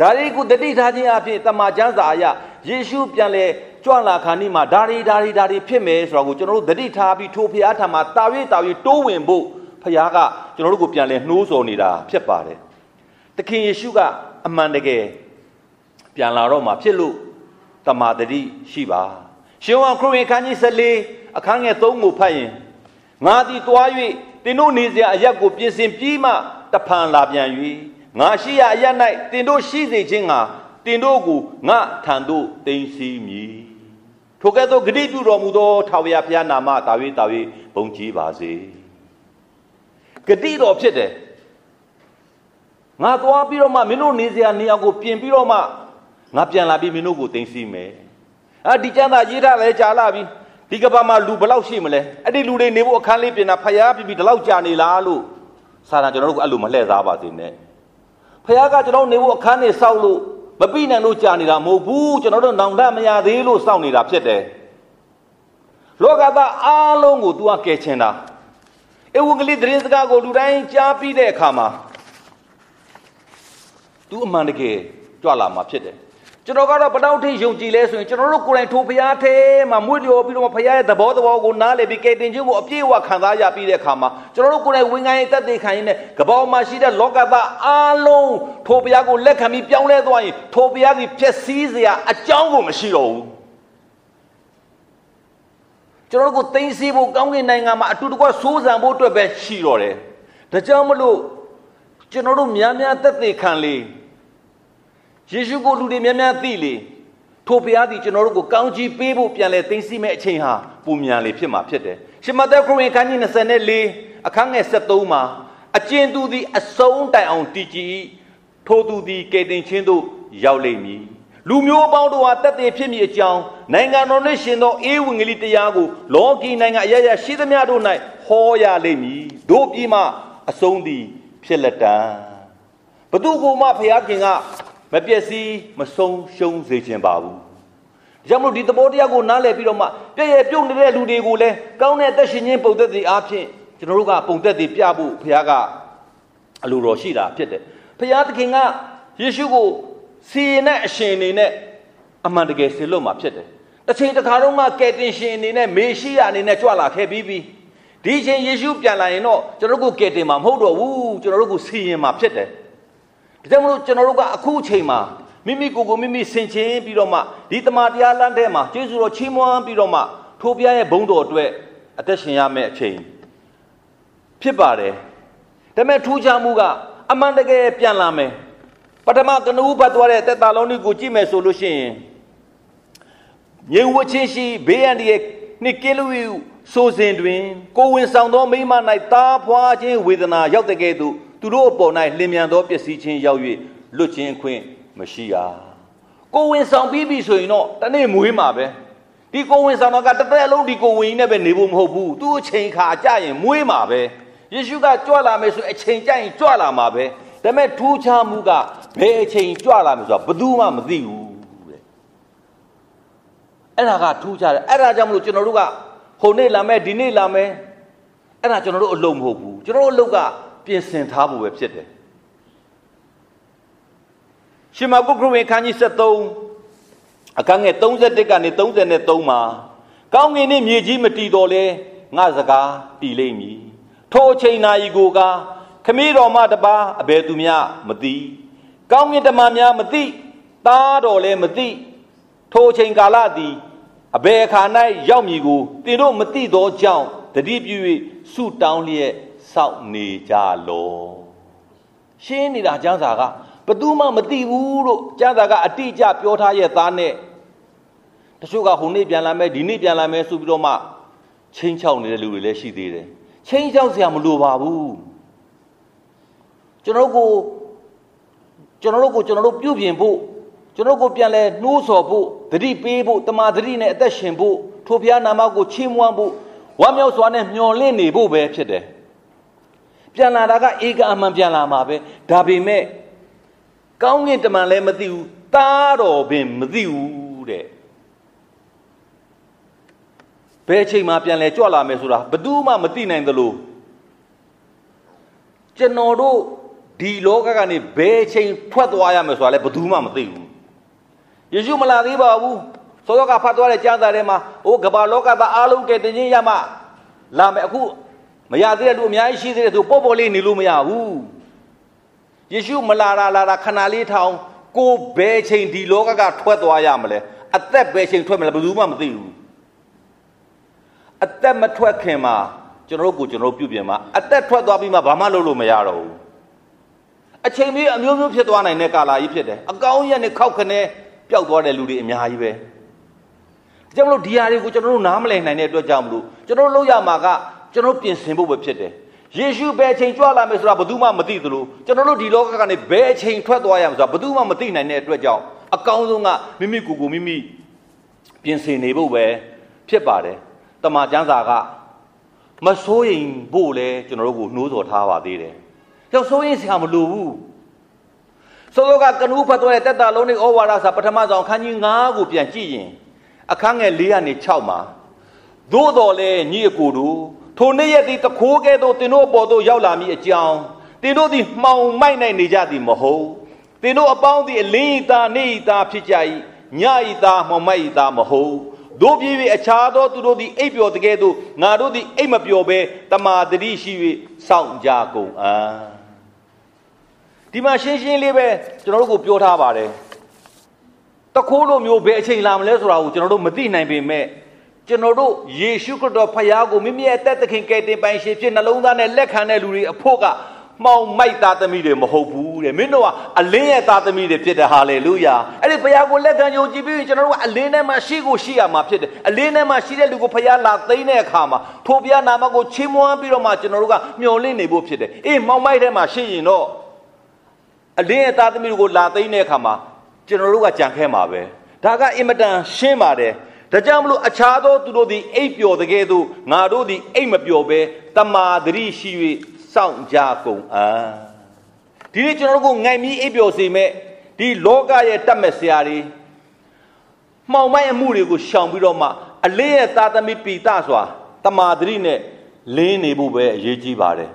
ဒါတွေကိုတတိထားခြင်းအဖြစ်တမန်ကျမ်းစာအရယေရှုပြန်လဲကြွလာခါနီးမှာဒါရီဒါရီဒါရီဖြစ်မယ်ဆိုတော့ကိုကျွန်တော်တို့တတိထားပြီးထိုဖယားထံမှာတာ၍တာ၍တိုးဝင်ဖို့ဖယားကကျွန်တော်တို့ကိုပြန်လဲနှိုးဆော်နေတာဖြစ်ပါတယ်သခင်ယေရှုကအမှန်တကယ်ပြန်လာတော့မှာဖြစ်လို့တမာတတိရှိပါရှင်ဝါခရစ်ဝင်ခန်းကြီး14အခန်းငယ်3ကိုဖတ်ရင်ငါသည်တွား၍ တင်တို့နေစရာအရက်ကိုပြင်ဆင်ပြီးမှတဖန်လာပြန်၍ငါရှိရာအရက်၌တင်တို့ရှိစေခြင်းငါတင်တို့ကိုငါထံသို့တင်စီမည်ထိုကဲ့သို့ဂတိပြုတော်မူသောထာဝရဘုရားနာမတာ၍တာ၍ဘုန်းကြီးပါစေဂတိတော်ဖြစ်တယ်ငါသွားပြီးတော့မှမင်းတို့နေစရာနေရာကိုပြင်ပြီးတော့မှငါပြန်လာပြီးမင်းတို့ကိုတင်စီမယ်အာဒီကျမ်းသာရေးထားလဲကြာလာပြီ ဒီကဘာမှာလူဘလောက်ရှိမလဲအဲ့ဒီလူတွေနေဖို့အခန်းလေးပြင်တာဖယားပြပြီးဒီလောက်ကြာနေလားလို့စာတန်ကျွန်တော်တို့ကအဲ့လိုမလှည့်စားပါစေနဲ့ဖယားကကျွန်တော်နေဖို့အခန်းနေစောက်လို့မပြီးနိုင်လို့ကြာနေတာမဟုတ်ဘူးကျွန်တော်တို့နောင်တမရသေးလို့စောင့်နေတာဖြစ်တယ်လောကသားအားလုံးကို तू ကကယ်ချင်တာဧဝံဂေလိသတင်းစကားကိုလူတိုင်းကြားပြီးတဲ့အခါမှာ तू အမှန်တကယ်ကြွလာမှာဖြစ်တယ် ကျွန်တော်ကတော့ဘတောက်ထိယုံကြည်လဲဆိုရင်ကျွန်တော်တို့ကိုယ်တိုင်ထိုဖရားထဲမှာမွေးလျော်ပြီးတော့ဖရားရဲ့သဘောသဘောကိုနားလည်ပြီးကယ်တင်ခြင်းကိုအပြည့်အဝခံစားရပြီးတဲ့အခါမှာကျွန်တော်တို့ကိုယ်တိုင်ဝင်ငိုင်းတက်သေးခံရင်းနဲ့ကပောမှာရှိတဲ့လောကသားအားလုံးထိုဖရားကိုလက်ခံပြီးပြောင်းလဲသွားရင်ထိုဖရားကြီးဖြစ်စည်းစရာအကြောင်းကိုမရှိတော့ဘူးကျွန်တော်တို့ကိုသိသိဖို့ကောင်းကင်နိုင်ငံမှာအတူတကွဆိုးစံဖို့အတွက်ပဲရှိတော့တယ်ဒါကြောင့်မလို့ကျွန်တော်တို့များများတက်သေးခံလေ ယေရှုကိုလူတွေများများသိလေထိုဘုရားသည်ကျွန်တော်တို့ကိုကောင်းချီးပေးဖို့ပြန်လဲသိသိမဲ့အချိန်ဟာပုံမြန်လေဖြစ်မှာဖြစ်တယ်ရှင်မသက်ခရစ်ဝင်ခန်းကြီး24အခန်းငယ်73မှာအကျဉ်သူသည်အဆုံးတိုင်အောင်တည်ကြည်ထိုသူသည်ကယ်တင်ခြင်းသို့ရောက်လိမ့်မည်လူမျိုးပေါင်းတို့ဟာတက်သေးဖြစ်မည်အကြောင်းနိုင်ငံတော်နှင့်ရှင်သောအေဝံဂေလိတရားကိုလောကီနိုင်ငံအရရရှိသမျှတို့၌ဟောရလိမ့်မည်တို့ပြီးမှအဆုံးသည်ဖြစ်လက်တံဘသူကိုမှဖျားခင်က မပျက်စီးမဆုံးရှုံးစေခြင်းပါဘူး။ဒါကြောင့်မလို့ဒီသဘောတရားကိုနားလည်ပြီးတော့မှပြည့်ရဲ့ပြုတ်နေတဲ့လူတွေကိုလည်းကောင်းတဲ့အသက်ရှင်ခြင်းပုံသက်တွေအားဖြင့်ကျွန်တော်တို့ကပုံသက်တွေပြဖို့ဘုရားကအလိုတော်ရှိတာဖြစ်တယ်။ဘုရားသခင်ကယေရှုကိုစီရင်တဲ့အရှင်အနေနဲ့အမှန်တကယ်ဆင်လွတ်မှာဖြစ်တယ်။တစ်ချိန်တစ်ခါတော့မှကယ်တင်ရှင်အနေနဲ့မေရှိယအနေနဲ့ကြွလာခဲ့ပြီးပြီ။ဒီချိန်ယေရှုပြန်လာရင်တော့ကျွန်တော်တို့ကိုကယ်တင်မှာမဟုတ်တော့ဘူးကျွန်တော်တို့ကိုစီရင်မှာဖြစ်တယ်။ ဒါကြောင့်မလို့ကျွန်တော်တို့ကအခုအချိန်မှာမိမိကိုယ်ကိုမိမိဆင်ခြင်ပြီးတော့မှဒီတမန်တရားလမ်းထဲမှာကျေးဇူးတော်ချီးမွမ်းပြီးတော့မှထိုပြရဲ့ဘုန်းတော်အတွက်အသက်ရှင်ရမယ့်အချိန်ဖြစ်ပါတယ်။ဒါပေမဲ့ထူးခြားမှုကအမှန်တကယ်ပြန်လာမယ်။ပထမကနဦးဖတ်သွားတဲ့တက်တာလုံးကြီးကိုကြည့်မယ်ဆိုလို့ရှိရင်ငြိမ်ဝချင်းရှိဘေးရန်ဒီရဲ့နှစ်ကင်းလူဆိုစဉ်တွင် ကိုဝင်ဆောင်သောမိမ၌တားဖွာခြင်းဝေဒနာရောက်တဲ့ကဲ့သို့ သူတို့အပေါ်၌လင်မြန်သောပျက်စီးခြင်းရောက်၍လွတ်ခြင်းခွင့်မရှိရကိုဝင်ဆောင်ပြီးပြီဆိုရင်တော့တနေ့မွေးမှာပဲဒီကိုဝင်ဆောင်တော့ကတစ်သက်လုံးဒီကိုဝင်နဲ့ပဲနေဖို့မဟုတ်ဘူးသူ့အချိန်ခါကြရင်မွေးမှာပဲယေရှုကကြွလာမယ်ဆိုအချိန်ကြရင်ကြွလာမှာပဲဒါပေမဲ့ထူးခြားမှုကဘယ်အချိန်ကြွလာမယ်ဆိုတာဘယ်သူမှမသိဘူးတဲ့အဲ့ဒါကထူးခြားတယ်အဲ့ဒါကြောင့်မလို့ကျွန်တော်တို့ကဟိုနေ့လာမယ်ဒီနေ့လာမယ်အဲ့ဒါကျွန်တော်တို့အလုံးမဟုတ်ဘူးကျွန်တော်တို့အလုပ်က ပြင်ဆင်ထားဖို့ပဲဖြစ်တယ်ရှင်မကုခရဝင်ခန်းကြီး73အခန်းငယ်31ကနေ33မှာကောင်းကင်နှင့်မြေကြီးမတည်တော်လဲငါစကားတည်လိမ့်မည်ထိုအချိန်နာရီကိုကခမည်းတော်မတပါအဘယ်သူများမသိကောင်းကင်တမန်များမသိသားတော်လည်းမသိထိုအချိန်ကာလသည်အဘယ်အခါ၌ရောက်မည်ကိုသင်တို့မသိသောကြောင့်တတိပြု၍ဆုတောင်းလျက် စောင့်နေကြလောရှင်းနေတာကျမ်းစာကဘသူမှမသိဘူးလို့ကျမ်းစာကအတိအကျပြောထားရဲ့သားနဲ့တချို့ကဟိုနေ့ပြန်လာမယ်ဒီနေ့ပြန်လာမယ်ဆိုပြီးတော့မှချင်းချောက်နေတဲ့လူတွေလည်းရှိသေးတယ်ချင်းချောက်စရာမလိုပါဘူးကျွန်တော်တို့ကိုကျွန်တော်တို့ကိုကျွန်တော်တို့ပြုပြင်ဖို့ကျွန်တော်ကိုပြန်လဲနှိုးဆော်ဖို့တတိပေးဖို့တမာတတိနဲ့အသက်ရှင်ဖို့ထိုဘုရားနာမကိုချီးမွမ်းဖို့ဝမ်းမြောက်စွာနဲ့မျှော်လင့်နေဖို့ပဲဖြစ်တယ် ပြန်လာတာကဧကအမှန်ပြန်လာမှာပဲဒါပေမဲ့ကောင်းကင်တမန်လည်းမသိဘူးသားတော်ပင်မသိဘူးတဲ့ဘယ်ချိန်မှပြန်လဲကြွလာမယ်ဆိုတာဘယ်သူမှမသိနိုင်သလိုကျွန်တော်တို့ဒီလောကကနေဘယ်ချိန်ထွက်သွားရမယ်ဆိုတာလည်းဘယ်သူမှမသိဘူးယေရှုမလာသေးပါဘူးသောသောကဖတ်သွားတဲ့ကျမ်းစာထဲမှာအိုးကမ္ဘာလောကသားအားလုံးကတင်ခြင်းရမှလာမယ်အခု မရသေးတဲ့လူအများကြီးရှိသေးတယ်သူပေါ့ပေါ့လေးနေလို့မရဘူးယေရှုမလာတာလာတာခဏလေးထောင်ကိုဘယ်ချိန်ဒီလောကကထွက်သွားရမလဲအသက်ဘယ်ချိန်ထွက်မလဲဘယ်သူမှမသိဘူးအသက်မထွက်ခင်မှာကျွန်တော်တို့ကိုကျွန်တော်တို့ပြုပြင်မှာအသက်ထွက်သွားပြီးမှဘာမှလုပ်လို့မရတော့ဘူးအချိန်မီအမျိုးမျိုးဖြစ်သွားနိုင်တဲ့ကာလကြီးဖြစ်တယ်အကောင်းရက်နဲ့ခောက်ခနဲ့ပျောက်သွားတဲ့လူတွေအများကြီးပဲကြောင့်မလို့ဒီဟာတွေကိုကျွန်တော်တို့နားမလည်နိုင်တဲ့အတွက်ကြောင့်မလို့ကျွန်တော်တို့လုပ်ရမှာက ကျွန်တော်ပြင်ဆင်ဖို့ပဲဖြစ်တယ်ယေရှုဘယ်အချိန်ကြွလာမယ်ဆိုတာဘယ်သူမှမသိသလိုကျွန်တော်တို့ဒီလောကကနေဘယ်အချိန်ထွက်သွားရမလဲဆိုတာဘယ်သူမှမသိနိုင်တဲ့အတွက်ကြောင့်အကောင်းဆုံးကမိမိကိုယ်ကိုမိမိပြင်ဆင်နေဖို့ပဲဖြစ်ပါတယ်တမန်ကျမ်းစာကမစိုးရင်ဖို့လဲကျွန်တော်တို့ကိုနှိုးဆော်ထားပါသေးတယ်ကြောက်စိုးရင်စရာမလိုဘူးဆိုတော့ကကနူးဖတ်တော်တဲ့တက်တာလုံးနေဩဝါဒစာပထမဆုံးခန်းကြီး9ကိုပြန်ကြည့်ရင်အခန်းငယ်4ကနေ6မှာသို့တော်လဲညီအကိုတို့ ထိုနေ့ရက်သည်တခိုးကဲ့သို့သင်တို့အပေါ်သို့ရောက်လာမည်အကြောင်းသင်တို့သည်မှောင်မိုက်နိုင်နေကြသည်မဟုတ်သင်တို့အပေါင်းသည်အလင်းဤသားနေဤသားဖြစ်ကြ၏ညဤသားမှောင်မိုက်ဤသားမဟုတ်တို့ပြည်၍အခြားသောသူတို့သည်အိပ်ပျော်တကဲ့သို့ငါတို့သည်အိပ်မပျော်ဘဲတမာတတိရှိ၍စောင့်ကြကုန်အံ့ဒီမှာရှင်းရှင်းလေးပဲကျွန်တော်တို့ကိုပြောထားပါတယ်တခိုးလိုမျိုးဘယ်အချိန်လာမလဲဆိုတာကိုကျွန်တော်တို့မသိနိုင်ပေမဲ့ ကျွန်တော်တို့ယေရှုခရစ်တော်ဖခင်ကိုမိမိရဲ့အသက်သခင်ကယ်တင်ပိုင်ရှင်ဖြစ်နှလုံးသားနဲ့လက်ခံတဲ့လူတွေအဖို့ကမှောင်မိုက်သားသမီးတွေမဟုတ်ဘူးတဲ့မင်းတို့ကအလင်းရဲ့သားသမီးတွေဖြစ်တယ်ဟာလေလုယာအဲ့ဒီဖခင်ကိုလက်ခံယုံကြည်ပြီးကျွန်တော်တို့ကအလင်းထဲမှာရှိကိုရှိရမှာဖြစ်တယ်အလင်းထဲမှာရှိတဲ့လူကိုဖခင်လာသိမ်းတဲ့အခါမှာထိုဖခင်နာမကိုချီးမွမ်းပြီးတော့မှကျွန်တော်တို့ကမျှော်လင့်နေဖို့ဖြစ်တယ်အေးမှောင်မိုက်ထဲမှာရှိရင်တော့အလင်းရဲ့သားသမီးတွေကိုလာသိမ်းတဲ့အခါမှာကျွန်တော်တို့ကကြံခဲမှာပဲဒါကအင်မတန်ရှင်းပါတယ် ဒါကြောင့်မလို့အခြားသောသူတို့သည်အိပ်ပျော်တကယ်သို့ငါတို့သည်အိပ်မပျော်ဘဲတမာတရိရှိ၍စောင့်ကြကုန်အံ့ဒီနေ့ကျွန်တော်တို့ကိုငိုင်မီးအိပ်ပျော်စေမဲ့ဒီလောကရဲ့တတ်မဲ့ဆရာတွေမှောင်မိုက်အမှုတွေကိုရှောင်ပြီးတော့မှအလေးရဲ့သာသမီပိတစွာတမာတရိနဲ့လင်းနေဖို့ပဲအရေးကြီးပါတယ်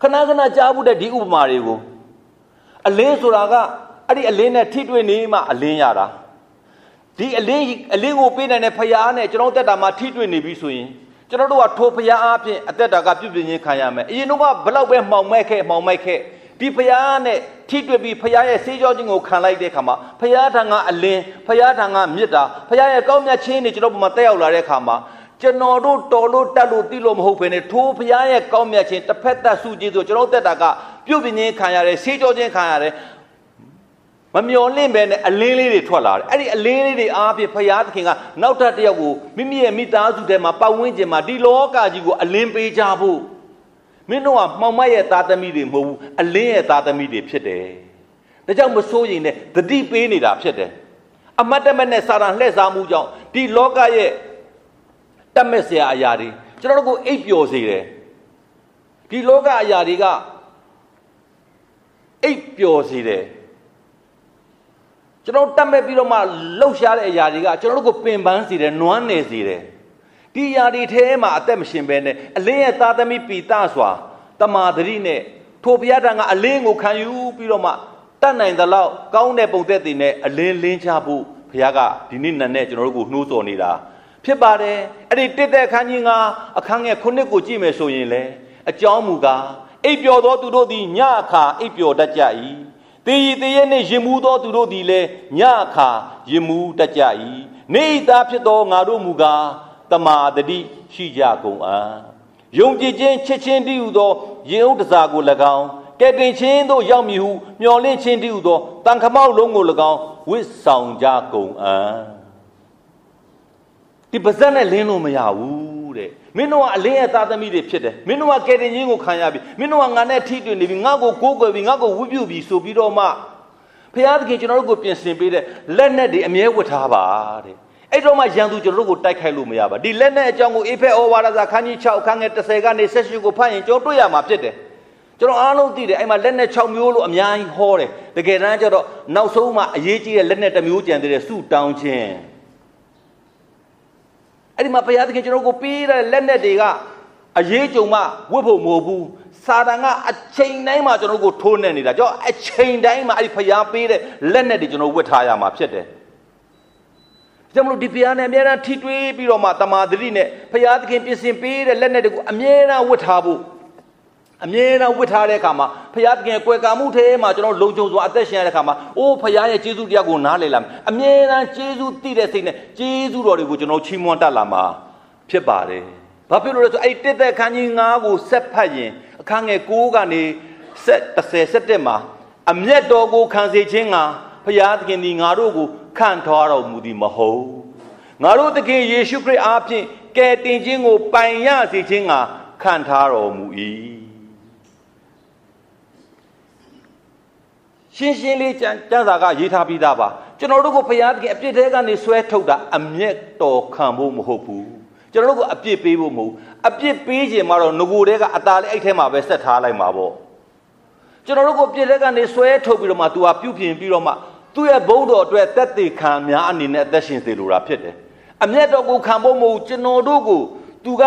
ခဏခဏကြားဖို့တဲ့ဒီဥပမာတွေကိုအလင်းဆိုတာကအဲ့ဒီအလင်းနဲ့ထိတွေ့နေမှအလင်းရတာ ဒီအလင်းအလင်းကိုပေးနိုင်တဲ့ဖရာနဲ့ကျွန်တော်တက်တာမှာထိတွေ့နေပြီဆိုရင်ကျွန်တော်တို့ကထိုဖရာအားဖြင့်အသက်တာကပြုပြင်ခြင်းခံရမယ်အရင်တော့ကဘလောက်ပဲမှောင်မိုက်ခဲ့မှောင်မိုက်ခဲ့ဒီဖရာနဲ့ထိတွေ့ပြီးဖရာရဲ့ဆေးကြောခြင်းကိုခံလိုက်တဲ့အခါမှာဖရာထံကအလင်းဖရာထံကမြစ်တာဖရာရဲ့ကောင်းမြတ်ခြင်းတွေကျွန်တော်ပုံမှာတက်ရောက်လာတဲ့အခါမှာကျွန်တော်တို့တော်လို့တက်လို့သိလို့မဟုတ်ဘဲနဲ့ထိုးဖရာရဲ့ကောင်းမြတ်ခြင်းတစ်ဖက်သက်စုကြည်ဆိုကျွန်တော်တက်တာကပြုပြင်ခြင်းခံရတယ်ဆေးကြောခြင်းခံရတယ် မမျော်လင့်ပဲနဲ့အလင်းလေးတွေထွက်လာတယ်အဲ့ဒီအလင်းလေးတွေအားဖြင့်ဖရာသခင်ကနောက်ထပ်တစ်ယောက်ကိုမိမိရဲ့မိသားစုထဲမှာပတ်ဝန်းကျင်မှာဒီလောကကြီးကိုအလင်းပေးကြဖို့မင်းတို့ကမှောင်မရဲ့သားသမီးတွေမဟုတ်ဘူးအလင်းရဲ့သားသမီးတွေဖြစ်တယ်ဒါကြောင့်မစိုးရင်လည်းတတိပေးနေတာဖြစ်တယ်အမတ်တမနဲ့စာရန်လှည့်စားမှုကြောင့်ဒီလောကရဲ့တတ်မဲ့စရာအရာတွေကျွန်တော်တို့ကိုအိပ်ပျော်စေတယ်ဒီလောကအရာတွေကအိပ်ပျော်စေတယ် ကျွန်တော်တတ်မဲ့ပြီးတော့မှလှုပ်ရှားတဲ့အရာတွေကကျွန်တော်တို့ကိုပင်ပန်းစေတယ်နွမ်းနယ်စေတယ်ဒီအရာတွေထဲမှာအသက်မရှင်ပဲနဲ့အလင်းရဲ့သားသမီးပီတစွာတမာတရိနဲ့ထိုဘုရားတန်ကအလင်းကိုခံယူပြီးတော့မှတတ်နိုင်သလောက်ကောင်းတဲ့ပုံသက်တွေနဲ့အလင်းလင်းချဖို့ဘုရားကဒီနေ့နံနဲ့ကျွန်တော်တို့ကိုနှိုးဆော်နေတာဖြစ်ပါတယ်အဲ့ဒီတစ်တဲ့အခန်းကြီးကအခန်းငယ်ခုနှစ်ကိုကြည့်မယ်ဆိုရင်လေအကြောင်းမူကားအိပ်ပျော်သောသူတို့သည်ညအခါအိပ်ပျော်တတ်ကြ၏ တေရီတေရဲ့နှင့်ရင်မှုသောသူတို့သည်လည်းညအခါရင်မှုတတ်ကြ၏နေဤသားဖြစ်သောငါတို့မူကားတမာတတိရှိကြကုန်အံ့ယုံကြည်ခြင်းချစ်ချင်းတည်းဟုသောရင်ဥဒ္ဒစာကို၎င်းကဲတင်ချင်းတို့ရောက်မည်ဟုမျှော်လင့်ခြင်းတည်းဟုသောတန်ခမောက်လုံးကို၎င်းဝစ်ဆောင်ကြကုန်အံ့ဒီပါဇက်နဲ့လင်းလို့မရဘူးတဲ့ မင်းတို့ကအလင်းရဲ့သားသမီးတွေဖြစ်တယ်မင်းတို့ကကယ်တင်ခြင်းကိုခံရပြီမင်းတို့ကငါနဲ့ထိတွေ့နေပြီငါ့ကိုကိုးကွယ်ပြီငါ့ကိုဝှပြုပြီဆိုပြီးတော့မှဖခင်သခင်ကျွန်တော်တို့ကိုပြင်ဆင်ပေးတဲ့လက်နဲ့တွေအမြဲဝတ်ထားပါတဲ့အဲ့တော့မှရန်သူကျွန်တော်တို့ကိုတိုက်ခိုက်လို့မရပါဒီလက်နဲ့အကြောင်းကိုအေဖက်ဩဝါဒစာခန်းကြီး6ခန်းငယ်30ကနေ78ကိုဖတ်ရင်ကျွန်တော်တွေ့ရမှာဖြစ်တယ်ကျွန်တော်အားလုံးသိတယ်အဲ့မှာလက်နဲ့6မျိုးလို့အများကြီးဟောတယ်တကယ်တမ်းကျတော့နောက်ဆုံးမှအရေးကြီးတဲ့လက်နဲ့တစ်မျိုးကြံသေးတယ်စုတောင်းခြင်း အဲ့ဒီမှာဘုရားသခင်ကျွန်တော်ကိုပေးတဲ့လက်နဲ့တွေကအရေးကြုံမှဝတ်ဖို့မဟုတ်ဘူးစာတန်ကအချိန်တိုင်းမှာကျွန်တော်ကိုထိုးနေနေတာကြောင့်အချိန်တိုင်းမှာအဲ့ဒီဘုရားပေးတဲ့လက်နဲ့တွေကျွန်တော်ဝတ်ထားရမှာဖြစ်တယ်ကြောင့်မလို့ဒီဘုရားနဲ့အများအားထိတွေးပြီးတော့မှတမာတိနဲ့ဘုရားသခင်ပြင်ဆင်ပေးတဲ့လက်နဲ့တွေကိုအများအားဝတ်ထားဖို့ အမြဲတမ်းဝတ်ထားတဲ့အခါမှာဖခင်တကယ်ကွယ်ကာမှုထဲမှာကျွန်တော်လုံခြုံစွာအသက်ရှင်ရတဲ့အခါမှာအိုးဖခင်ရဲ့ကျေးဇူးတရားကိုနားလည်လာမယ်အမြဲတမ်းကျေးဇူးသိတဲ့စိတ်နဲ့ကျေးဇူးတော်တွေကိုကျွန်တော်ချီးမွမ်းတတ်လာမှာဖြစ်ပါတယ်ဘာဖြစ်လို့လဲဆိုအဲ့တစ်သက်ခန်းကြီး9ကိုဆက်ဖတ်ရင်အခန်းငယ်9ကနေဆက်30 17မှာအမျက်တော်ကိုခံစေခြင်းကဖခင်သခင်ဒီငါတို့ကိုခံထောက်တော်မူသည်မဟုတ်ငါတို့သခင်ယေရှုခရစ်အားဖြင့်ကယ်တင်ခြင်းကိုပိုင်ရစေခြင်းကခခံထားတော်မူ၏ ရှင်းရှင်းလေးကျမ်းကျမ်းစာကရေးထားပြီးသားပါကျွန်တော်တို့ကိုဘုရားသခင်အပြစ်တဲကနေဆွဲထုတ်တာအမျက်တော်ခံဖို့မဟုတ်ဘူးကျွန်တော်တို့ကအပြစ်ပေးဖို့မဟုတ်အပြစ်ပေးခြင်းမှာတော့ငကိုတဲကအตาလေးအဲ့ထဲမှာပဲဆက်ထားလိုက်မှာပေါ့ကျွန်တော်တို့ကိုပြစ်တဲကနေဆွဲထုတ်ပြီးတော့မှ तू ဟာပြုပြင်ပြီးတော့မှသူ့ရဲ့ဘုန်းတော်အတွက်တက်သေးခံများအနေနဲ့အသက်ရှင်စေလိုတာဖြစ်တယ်အမျက်တော်ကိုခံဖို့မဟုတ်ကျွန်တော်တို့ကို तू က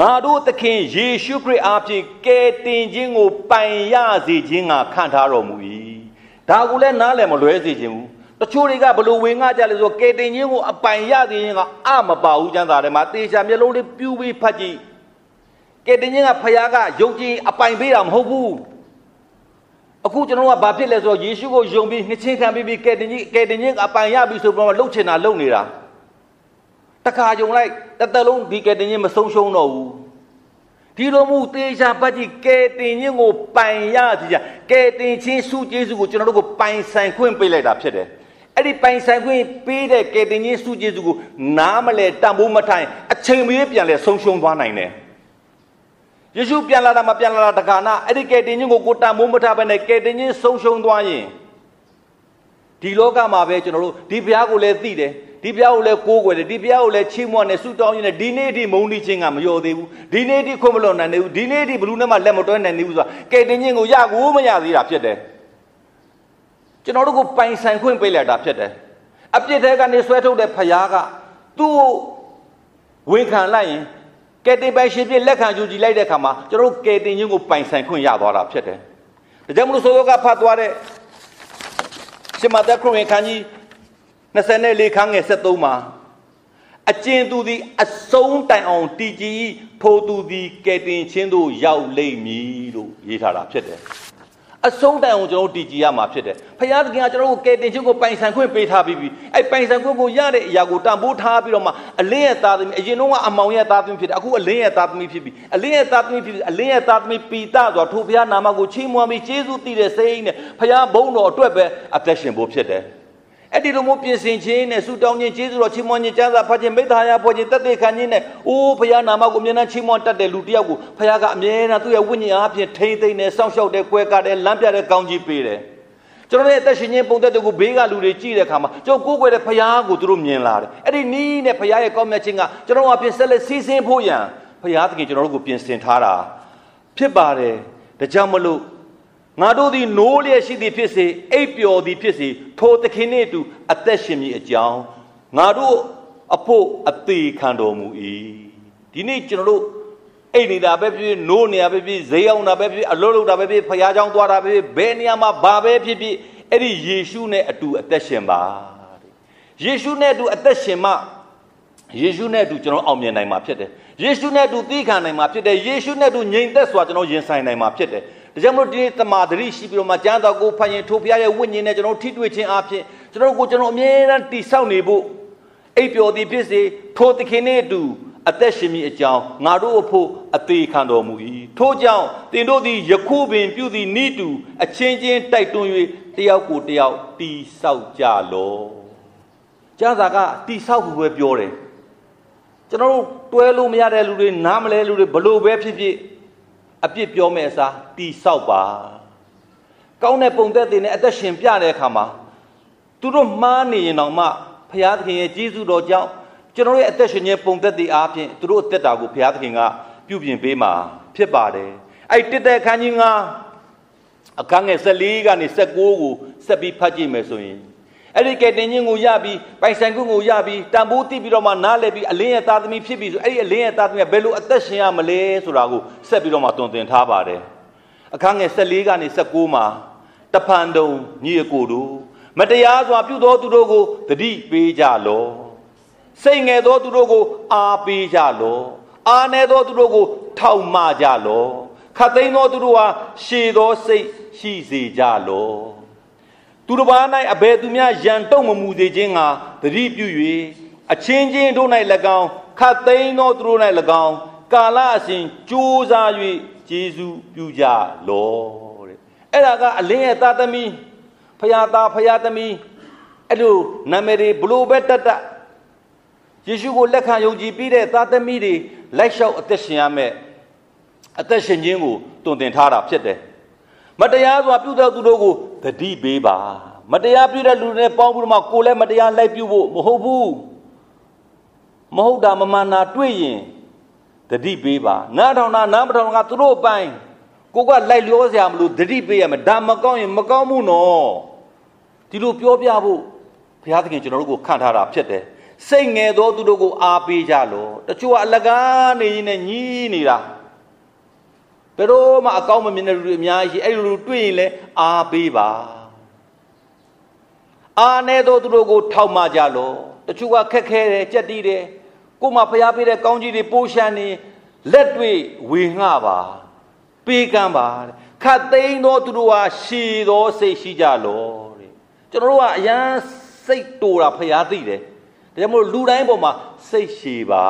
ငါတို့သခင်ယေရှုခရစ်အားဖြင့်ကယ်တင်ခြင်းကိုပိုင်ရစေခြင်းကခံထားတော်မူ၏ဒါကိုလည်းနားလည်မလွဲစေခြင်းဘူးတချို့တွေကဘလို့ဝင်ငါကြလဲဆိုကယ်တင်ခြင်းကိုအပိုင်ရစေခြင်းကအမပါဘူးကျမ်းစာထဲမှာတေချာမျိုးလုံးလေးပြူပြီးဖတ်ကြည့်ကယ်တင်ခြင်းကဖခင်ကယုံကြည်အပိုင်ပေးတာမဟုတ်ဘူးအခုကျွန်တော်ကဘာဖြစ်လဲဆိုတော့ယေရှုကိုယုံပြီးနှစ်ချင်းခံပြီးပြီးကယ်တင်ခြင်းကယ်တင်ခြင်းအပိုင်ရပြီဆိုတော့လှုပ်ချင်တာလှုပ်နေတာ တခါယုံလိုက်တစ်သက်လုံးဒီကယ်တင်ခြင်းမဆုံးရှုံးတော့ဘူးဒီလိုမှုတေချာပတ်ကြည့်ကဲတင်ခြင်းကိုပိုင်ရစီကြကဲတင်ခြင်းစုကျေးဇူးကိုကျွန်တော်တို့ကိုပိုင်ဆိုင်ခွင့်ပေးလိုက်တာဖြစ်တယ်အဲ့ဒီပိုင်ဆိုင်ခွင့်ပေးတဲ့ကဲတင်ခြင်းစုကျေးဇူးကိုနားမလဲတန်ဖိုးမထိုင်အချိန်မရွေးပြန်လဲဆုံးရှုံးသွားနိုင်တယ်ယေရှုပြန်လာတာမပြန်လာတာတခါနာအဲ့ဒီကဲတင်ခြင်းကိုကိုတန်ဖိုးမထားဘဲနဲ့ကဲတင်ခြင်းဆုံးရှုံးသွားရင်ဒီလောကမှာပဲကျွန်တော်တို့ဒီဘုရားကိုလည်းသိတယ် ဒီဘုရားကိုလည်းကိုးကွယ်တယ်ဒီဘုရားကိုလည်းချီးမွမ်းတယ်ဆုတောင်းရင်းနဲ့ဒီနေ့ဒီမုန်းတီးခြင်းကမလျော်သေးဘူးဒီနေ့ဒီခွင့်မလွန်နိုင်သေးဘူးဒီနေ့ဒီဘလူးနဲ့မှလက်မတွဲနိုင်သေးဘူးဆိုတာကဲတင်ခြင်းကိုရကိုမရသေးတာဖြစ်တယ်ကျွန်တော်တို့ကိုပိုင်ဆိုင်ခွင့်ပေးလိုက်တာဖြစ်တယ်အပြစ်တဲကနေဆွဲထုတ်တဲ့ဖရားကသူ့ကိုဝန်ခံလိုက်ရင်ကဲတင်ပိုင်ရှင်ပြလက်ခံယူကြည်လိုက်တဲ့အခါမှာကျွန်တော်တို့ကဲတင်ခြင်းကိုပိုင်ဆိုင်ခွင့်ရသွားတာဖြစ်တယ်ဒါကြောင့်မလို့ဆိုတော့ကဖတ်သွားတဲ့ရှမသက်ခရစ်ဝင်ခန်းကြီး 24ခန်းငယ်73မှာအကျဉ်သူသည်အဆုံးတိုင်အောင်တည်ကြည်ထိုသူသည်ကယ်တင်ခြင်းသို့ရောက်လိမ့်မည်လို့ရေးထားတာဖြစ်တယ်အဆုံးတိုင်အောင်ကျွန်တော်တို့တည်ကြည်ရမှာဖြစ်တယ်ဖခင်သခင်ကကျွန်တော်တို့ကယ်တင်ခြင်းကိုပိုင်ဆိုင်ခွင့်ပေးထားပြီးပြီအဲ့ပိုင်ဆိုင်ခွင့်ကိုရတဲ့အရာကိုတန်ဖိုးထားပြီးတော့မှအလင်းရဲ့သားသမီးအရင်တော့ကအမောင်ရဲ့သားသမီးဖြစ်တယ်အခုအလင်းရဲ့သားသမီးဖြစ်ပြီအလင်းရဲ့သားသမီးဖြစ်ပြီအလင်းရဲ့သားသမီးပီတာဆိုတာထိုဖခင်နာမကိုချီးမွမ်းပြီးကျေးဇူးတည်တဲ့စိတ်နဲ့ဖခင်ဘုန်းတော်အတွက်ပဲအသက်ရှင်ဖို့ဖြစ်တယ် အဲ့ဒီလိုမျိုးပြင်ဆင်ခြင်းနဲ့ဆုတောင်းခြင်းကျေးဇူးတော်ချီးမွမ်းခြင်းကျမ်းစာဖတ်ခြင်းမိသားရဖွဲ့ခြင်းတသက်ခံခြင်းနဲ့အိုးဘုရားနာမကိုအမြဲတမ်းချီးမွမ်းတတ်တဲ့လူတစ်ယောက်ကိုဘုရားကအမြဲတမ်းသူ့ရဲ့ဝိညာဉ်အားဖြင့်ထိမ့်သိမ့်နဲ့စောင့်ရှောက်တဲ့ကွဲကားတဲ့လမ်းပြတဲ့ကောင်းကြီးပေးတယ်ကျွန်တော်ရဲ့အသက်ရှင်ခြင်းပုံသက်တွေကိုဘေးကလူတွေကြည့်တဲ့အခါမှာကျွန်တော်ကိုးကွယ်တဲ့ဘုရားကိုသူတို့မြင်လာတယ်အဲ့ဒီနီးနဲ့ဘုရားရဲ့ကောင်းမြတ်ခြင်းကကျွန်တော်အပြင်ဆက်လက်စီးဆင်းဖို့ရန်ဘုရားသခင်ကျွန်တော်တို့ကိုပြင်ဆင်ထားတာဖြစ်ပါတယ်ဒါကြောင့်မလို့ ငါတို့သည်နိုးလျက်ရှိသည်ဖြစ်စေအိပ်ပျော်သည်ဖြစ်စေထိုသခင်နှင့်အတူအသက်ရှင်မည်အကြောင်းငါတို့အဖို့အသေးခံတော်မူ၏ဒီနေ့ကျွန်တော်တို့အိတ်နေတာပဲဖြစ်ဖြစ်နိုးနေတာပဲဖြစ်ဖြစ်ဈေးရောက်တာပဲဖြစ်ဖြစ်အလုပ်လုပ်တာပဲဖြစ်ဖြစ်ဖျားချောင်းသွားတာပဲဖြစ်ဘယ်နေရာမှာဘာပဲဖြစ်ဖြစ်အဲ့ဒီယေရှုနဲ့အတူအသက်ရှင်ပါတဲ့ယေရှုနဲ့အတူအသက်ရှင်မှယေရှုနဲ့အတူကျွန်တော်အောင်မြင်နိုင်မှာဖြစ်တယ်ယေရှုနဲ့အတူသီးခံနိုင်မှာဖြစ်တယ်ယေရှုနဲ့အတူငြိမ်သက်စွာကျွန်တော်ယဉ်ဆိုင်နိုင်မှာဖြစ်တယ် ဒါကြောင့်မို့ဒီနေ့တမာတရိရှိပြီးတော့မှကျမ်းတော်ကိုဖတ်ရင်ထိုဖရားရဲ့ဝိညာဉ်နဲ့ကျွန်တော်ထိတွေ့ခြင်းအပြင်ကျွန်တော်ကိုကျွန်တော်အမြဲတမ်းတည်ဆောက်နေဖို့အိပ်ပျော်သည်ဖြစ်စေထိုသခင်နဲ့အတူအသက်ရှင်မိအကြောင်းငါတို့အဖို့အသေးခံတော်မူ၏ထို့ကြောင့်သင်တို့သည်ယခုပင်ပြုသည်နိတူအချင်းချင်းတိုက်တွန်း၍တယောက်ကိုတယောက်တီဆောက်ကြလောကျမ်းစာကတီဆောက်ဖို့ပဲပြောတယ်ကျွန်တော်တို့တွဲလို့မရတဲ့လူတွေနားမလဲလူတွေဘလို့ပဲဖြစ်ဖြစ် အပြစ်ပြောမဲ့အစားတီဆောက်ပါကောင်းတဲ့ပုံသက်တွေနဲ့အသက်ရှင်ပြတဲ့အခါမှာသူတို့မှားနေရင်တော့မှဘုရားသခင်ရဲ့ကြီးစုတော်ကြောင့်ကျွန်တော်ရဲ့အသက်ရှင်ခြင်းပုံသက်တွေအားဖြင့်သူတို့အသက်တာကိုဘုရားသခင်ကပြုပြင်ပေးမှာဖြစ်ပါတယ်အဲ့တစ်တဲ့ခန်းကြီးကအခန်းငယ်14ကနေ19ကိုဆက်ပြီးဖတ်ကြည့်မယ်ဆိုရင် အဲ့ဒီကဲတင်ခြင်းကိုရပြီးပိုင်ဆိုင်ခွင့်ကိုရပြီးတန်ဖိုးတိပြီးတော့မှနားလည်ပြီးအလင်းရဲ့သားသမီးဖြစ်ပြီးဆိုအဲ့ဒီအလင်းရဲ့သားသမီးကဘယ်လိုအသက်ရှင်ရမလဲဆိုတာကိုဆက်ပြီးတော့မှတွင်တင်ထားပါတယ်အခန်းငယ်14ကနေ19မှာတဖန်တုံညီအကိုတို့မတရားစွာပြုသောသူတို့ကိုတတိပေးကြလောစိတ်ငယ်သောသူတို့ကိုအားပေးကြလောအားနေသောသူတို့ကိုထောက်မကြလောခတ်သိမ်းသောသူတို့ဟာရှည်သောစိတ်ရှိစေကြလော သူတစ်ပါး၌အဘယ်သူများယံတုံမမူသေးခြင်းငါတတိပြု၍အချင်းချင်းတို့၌၎င်းခတ်သိမ်းသောသူတို့၌၎င်းကာလအစဉ်ကြိုးစား၍ဂျေဇုပြုကြလောတဲ့အဲ့ဒါကအလင်းရဲ့သားသမီးဖယားသားဖယားသမီးအဲ့လိုနာမည်တွေဘလို့ပဲတတ်တတ်ယေရှုကိုလက်ခံယုံကြည်ပြီးတဲ့သားသမီးတွေလိုက်လျှောက်အသက်ရှင်ရမယ်အသက်ရှင်ခြင်းကိုတုံသင်ထားတာဖြစ်တယ် မတရားစွာပြုတဲ့သူတို့ကိုဂတိပေးပါမတရားပြုတဲ့လူတွေနဲ့ပေါင်းပြီးတော့မှကိုယ်လည်းမတရားလိုက်ပြုဖို့မဟုတ်ဘူးမဟုတ်တာမမှန်တာတွေ့ရင်ဂတိပေးပါနားထောင်တာနားမထောင်တာသူတို့အပိုင်းကိုကလိုက်လျောစရာမလိုဂတိပေးရမယ်ဒါမကောင်းရင်မကောင်းဘူးနော်ဒီလိုပြောပြဖို့ဘုရားသခင်ကျွန်တော်တို့ကိုခန့်ထားတာဖြစ်တယ်စိတ်ငယ်သောသူတို့ကိုအားပေးကြလို့တချို့ကအလကားနေရင်းနဲ့ညီးနေတာ ဘယ်တော့မှအကောင်းမမြင်တဲ့လူတွေအများကြီးအဲ့လိုလူတွေ့ရင်လည်းအားပေးပါအားနေသောသူတို့ကိုထောက်မှကြလို့တချို့ကခက်ခဲတယ်ကြက်တီးတယ်ကိုမှဖျားပေးတဲ့ကောင်းကြီးတွေပိုးရှမ်းနေလက်တွေ့ဝေငှပါပေးကမ်းပါခတ်သိမ်းသောသူတို့ဟာရှည်သောစိတ်ရှိကြလို့တဲ့ကျွန်တော်တို့ကအရန်စိတ်တူတာဖျားသိတယ်ဒါကြောင့်မို့လူတိုင်းပေါ်မှာစိတ်ရှည်ပါ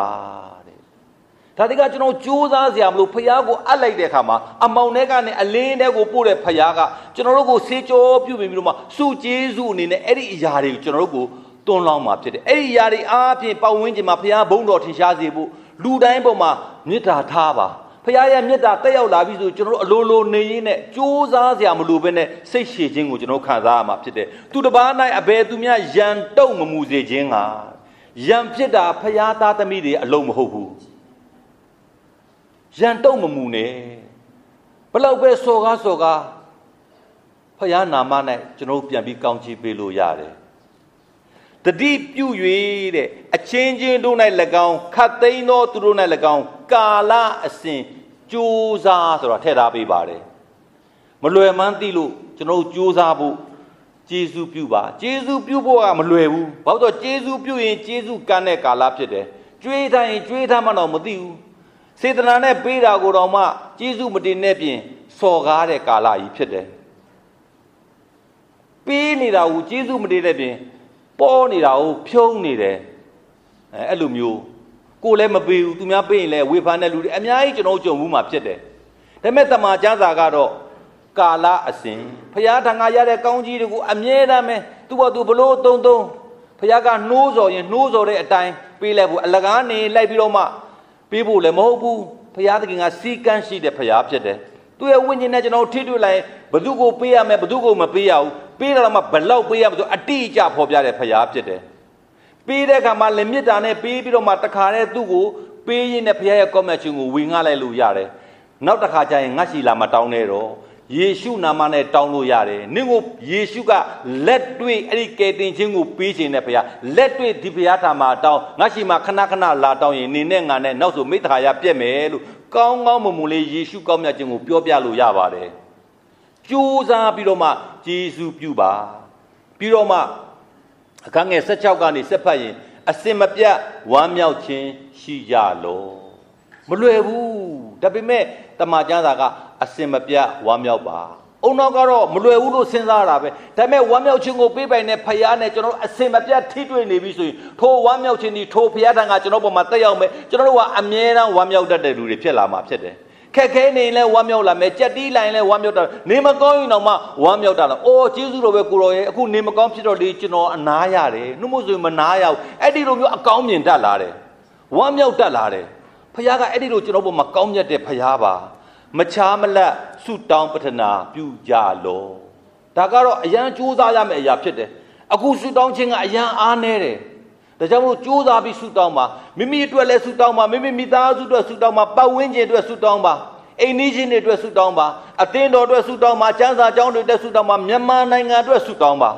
တဲ့ ဒါတကကျွန်တော်ကြိုးစားစရာမလိုဖျားကိုအပ်လိုက်တဲ့အခါမှာအမောင်ထဲကနေအလင်းထဲကိုပို့တဲ့ဖျားကကျွန်တော်တို့ကိုစေကြောပြုပြီးပြီးတော့မှစုကျေးဇူးအနေနဲ့အဲ့ဒီအရာတွေကိုကျွန်တော်တို့ကိုတွန်းလောင်းမှာဖြစ်တယ်အဲ့ဒီအရာတွေအားဖြင့်ပတ်ဝန်းကျင်မှာဖျားဘုံတော်ထင်ရှားစေဖို့လူတိုင်းပေါ်မှာမေတ္တာထားပါဖခင်ရဲ့မေတ္တာတက်ရောက်လာပြီဆိုကျွန်တော်တို့အလိုလိုနေရင်းနဲ့ကြိုးစားစရာမလိုဘဲနဲ့စိတ်ရှည်ခြင်းကိုကျွန်တော်ခံစားရမှာဖြစ်တယ်သူတစ်ပါး၌အဘယ်သူများယံတုံမမူစေခြင်းကယံဖြစ်တာဖခင်သားသမီးတွေအလုံးမဟုတ်ဘူး ယံတုံမမူနဲ့ဘလောက်ပဲစော်ကားစော်ကားဖခင်နာမ၌ကျွန်တော်ပြန်ပြီးကောင်းချီးပေးလို့ရတယ်တတိပြု၍တဲ့အချင်းချင်းတို့၌၎င်းခတ်သိမ်းသောသူတို့၌၎င်းကာလအစဉ်ကြိုးစားဆိုတာထည့်ထားပေးပါတယ်မလွယ်မှန်းသိလို့ကျွန်တော်ကြိုးစားဖို့ကျေးဇူးပြုပါကျေးဇူးပြုဖို့ကမလွယ်ဘူးဘာလို့ဆိုကျေးဇူးပြုရင်ကျေးဇူးကမ်းတဲ့ကာလဖြစ်တယ်ကြွေးတိုင်းကြွေးထားမှတော့မသိဘူး စေတနာနဲ့ပေးတာကိုတော့မှကျေးဇူးမတင်နဲ့ပြင်စော်ကားတဲ့ကာလကြီးဖြစ်တယ်ပေးနေတာကိုကျေးဇူးမတင်တဲ့ပြင်ပေါ်နေတာကိုဖြုံးနေတယ်အဲအဲ့လိုမျိုးကိုလည်းမပေးဘူးသူများပေးရင်လည်းဝေဖန်တဲ့လူတွေအများကြီးကျွန်တော်ကြုံမှုမှာဖြစ်တယ်ဒါပေမဲ့တမန်ကျမ်းစာကတော့ကာလအစဉ်ဖရာထံကရတဲ့ကောင်းကြီးတွေကိုအမြဲတမ်းပဲသူ့ဘောသူဘလို့တုံတုံဖရာကနှိုးစော်ရင်နှိုးစော်တဲ့အတိုင်းပေးလိုက်ဖို့အလကားနေလိုက်ပြီးတော့မှ ပေးဖို့လည်းမဟုတ်ဘူးဖရာသခင်ကစီကန်းရှိတဲ့ဖရာဖြစ်တယ်သူ့ရဲ့ဝိညာဉ်နဲ့ကျွန်တော်ထိတွေ့လိုက်ဘသူကိုပေးရမယ်ဘသူကိုမပေးရဘူးပေးတော့မှဘလောက်ပေးရမလို့အတိအကျဖော်ပြတဲ့ဖရာဖြစ်တယ်ပေးတဲ့အခါမှာလက်မြစ်တာနဲ့ပေးပြီးတော့မှတခါတည်းသူ့ကိုပေးရင်းနဲ့ဖရာရဲ့ကောမက်ချင်းကိုဝင်ငှလိုက်လို့ရတယ်နောက်တစ်ခါကျရင်ငတ်ရှိလာမတောင်းနဲ့တော့ ယေရှုနာမနဲ့တောင်းလို့ရတယ်နင့်ကိုယေရှုကလက်တွေ့အဲ့ဒီကယ်တင်ခြင်းကိုပေးခြင်းနဲ့ဖရာလက်တွေ့ဒီဖရာထာမှာတောင်းငါရှိမှခဏခဏလာတောင်းရင်နေနဲ့ငါနဲ့နောက်ဆိုမိတ္တဟာရပြက်မယ်လို့ကောင်းကောင်းမွန်မွန်လေးယေရှုကောင်းမြတ်ခြင်းကိုပြောပြလို့ရပါတယ်ကြိုးစားပြီးတော့မှဂျေစုပြုပါပြီးတော့မှအခန်းငယ်16ကနေဆက်ဖတ်ရင်အစင်မပြတ်ဝမ်းမြောက်ခြင်းရှိကြလောမလွယ်ဘူး ဒါပေမဲ့တမန်ကျမ်းစာကအစင်မပြတ်ဝမ်းမြောက်ပါအုံနောက်ကတော့မလွယ်ဘူးလို့စဉ်းစားတာပဲဒါပေမဲ့ဝမ်းမြောက်ခြင်းကိုပေးပိုင်တဲ့ဖယားနဲ့ကျွန်တော်အစင်မပြတ်ထိတွေ့နေပြီဆိုရင်ထိုဝမ်းမြောက်ခြင်းဒီထိုဖယားတန်ကကျွန်တော်ပေါ်မှာတက်ရောက်မယ်ကျွန်တော်တို့ကအမြဲတမ်းဝမ်းမြောက်တတ်တဲ့လူတွေဖြစ်လာမှာဖြစ်တယ်ခက်ခဲနေရင်လည်းဝမ်းမြောက်လာမယ်ကြက်တီးလိုက်ရင်လည်းဝမ်းမြောက်တာနေမကောင်းရင်တော့မှဝမ်းမြောက်တာလားအိုးကျေးဇူးတော်ပဲကိုတော်ရဲ့အခုနေမကောင်းဖြစ်တော့လေကျွန်တော်အနာရတယ်နှုတ်မို့ဆိုရင်မနာရဘူးအဲ့ဒီလိုမျိုးအကောင်းမြင်တတ်လာတယ်ဝမ်းမြောက်တတ်လာတယ် ဖခင်ကအဲ့ဒီလိုကျွန်တော်ပေါ်မှာကောင်းမြတ်တဲ့ဖခင်ပါမချားမလတ်ဆုတောင်းပတနာပြုကြလောဒါကတော့အရန်ကြိုးစားရမယ့်အရာဖြစ်တယ်အခုဆုတောင်းခြင်းကအရန်အားနေတယ်ဒါကြောင့်မို့ကြိုးစားပြီးဆုတောင်းပါမိမိအတွက်လည်းဆုတောင်းပါမိမိမိသားစုအတွက်ဆုတောင်းပါပတ်ဝန်းကျင်အတွက်ဆုတောင်းပါအိမ်နီးချင်းတွေအတွက်ဆုတောင်းပါအသင်းတော်အတွက်ဆုတောင်းပါကျမ်းစာကျောင်းတွေအတွက်ဆုတောင်းပါမြန်မာနိုင်ငံအတွက်ဆုတောင်းပါ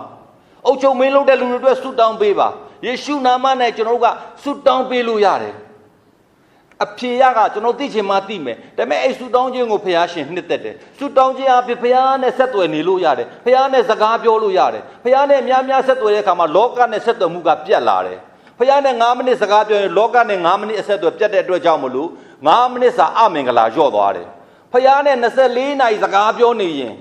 အုပ်ချုပ်မင်းလုပ်တဲ့လူတွေအတွက်ဆုတောင်းပေးပါယေရှုနာမနဲ့ကျွန်တော်တို့ကဆုတောင်းပေးလို့ရတယ် အဖြေရကကျွန်တော်သိချင်မှသိမယ်ဒါပေမဲ့အဲ့ဆူတောင်းခြင်းကိုဖះရှင်နှစ်သက်တယ်ဆူတောင်းခြင်းအဖြစ်ဖះနဲ့ဆက်သွယ်နေလို့ရတယ်ဖះနဲ့စကားပြောလို့ရတယ်ဖះနဲ့များများဆက်သွယ်တဲ့အခါမှာလောကနဲ့ဆက်သွယ်မှုကပြတ်လာတယ်ဖះနဲ့9မိနစ်စကားပြောရင်လောကနဲ့9မိနစ်အဆက်အသွယ်ပြတ်တဲ့အတွက်ကြောင့်မလို့9မိနစ်စာအမင်္ဂလာလျော့သွားတယ်ဖះနဲ့24နာရီစကားပြောနေရင်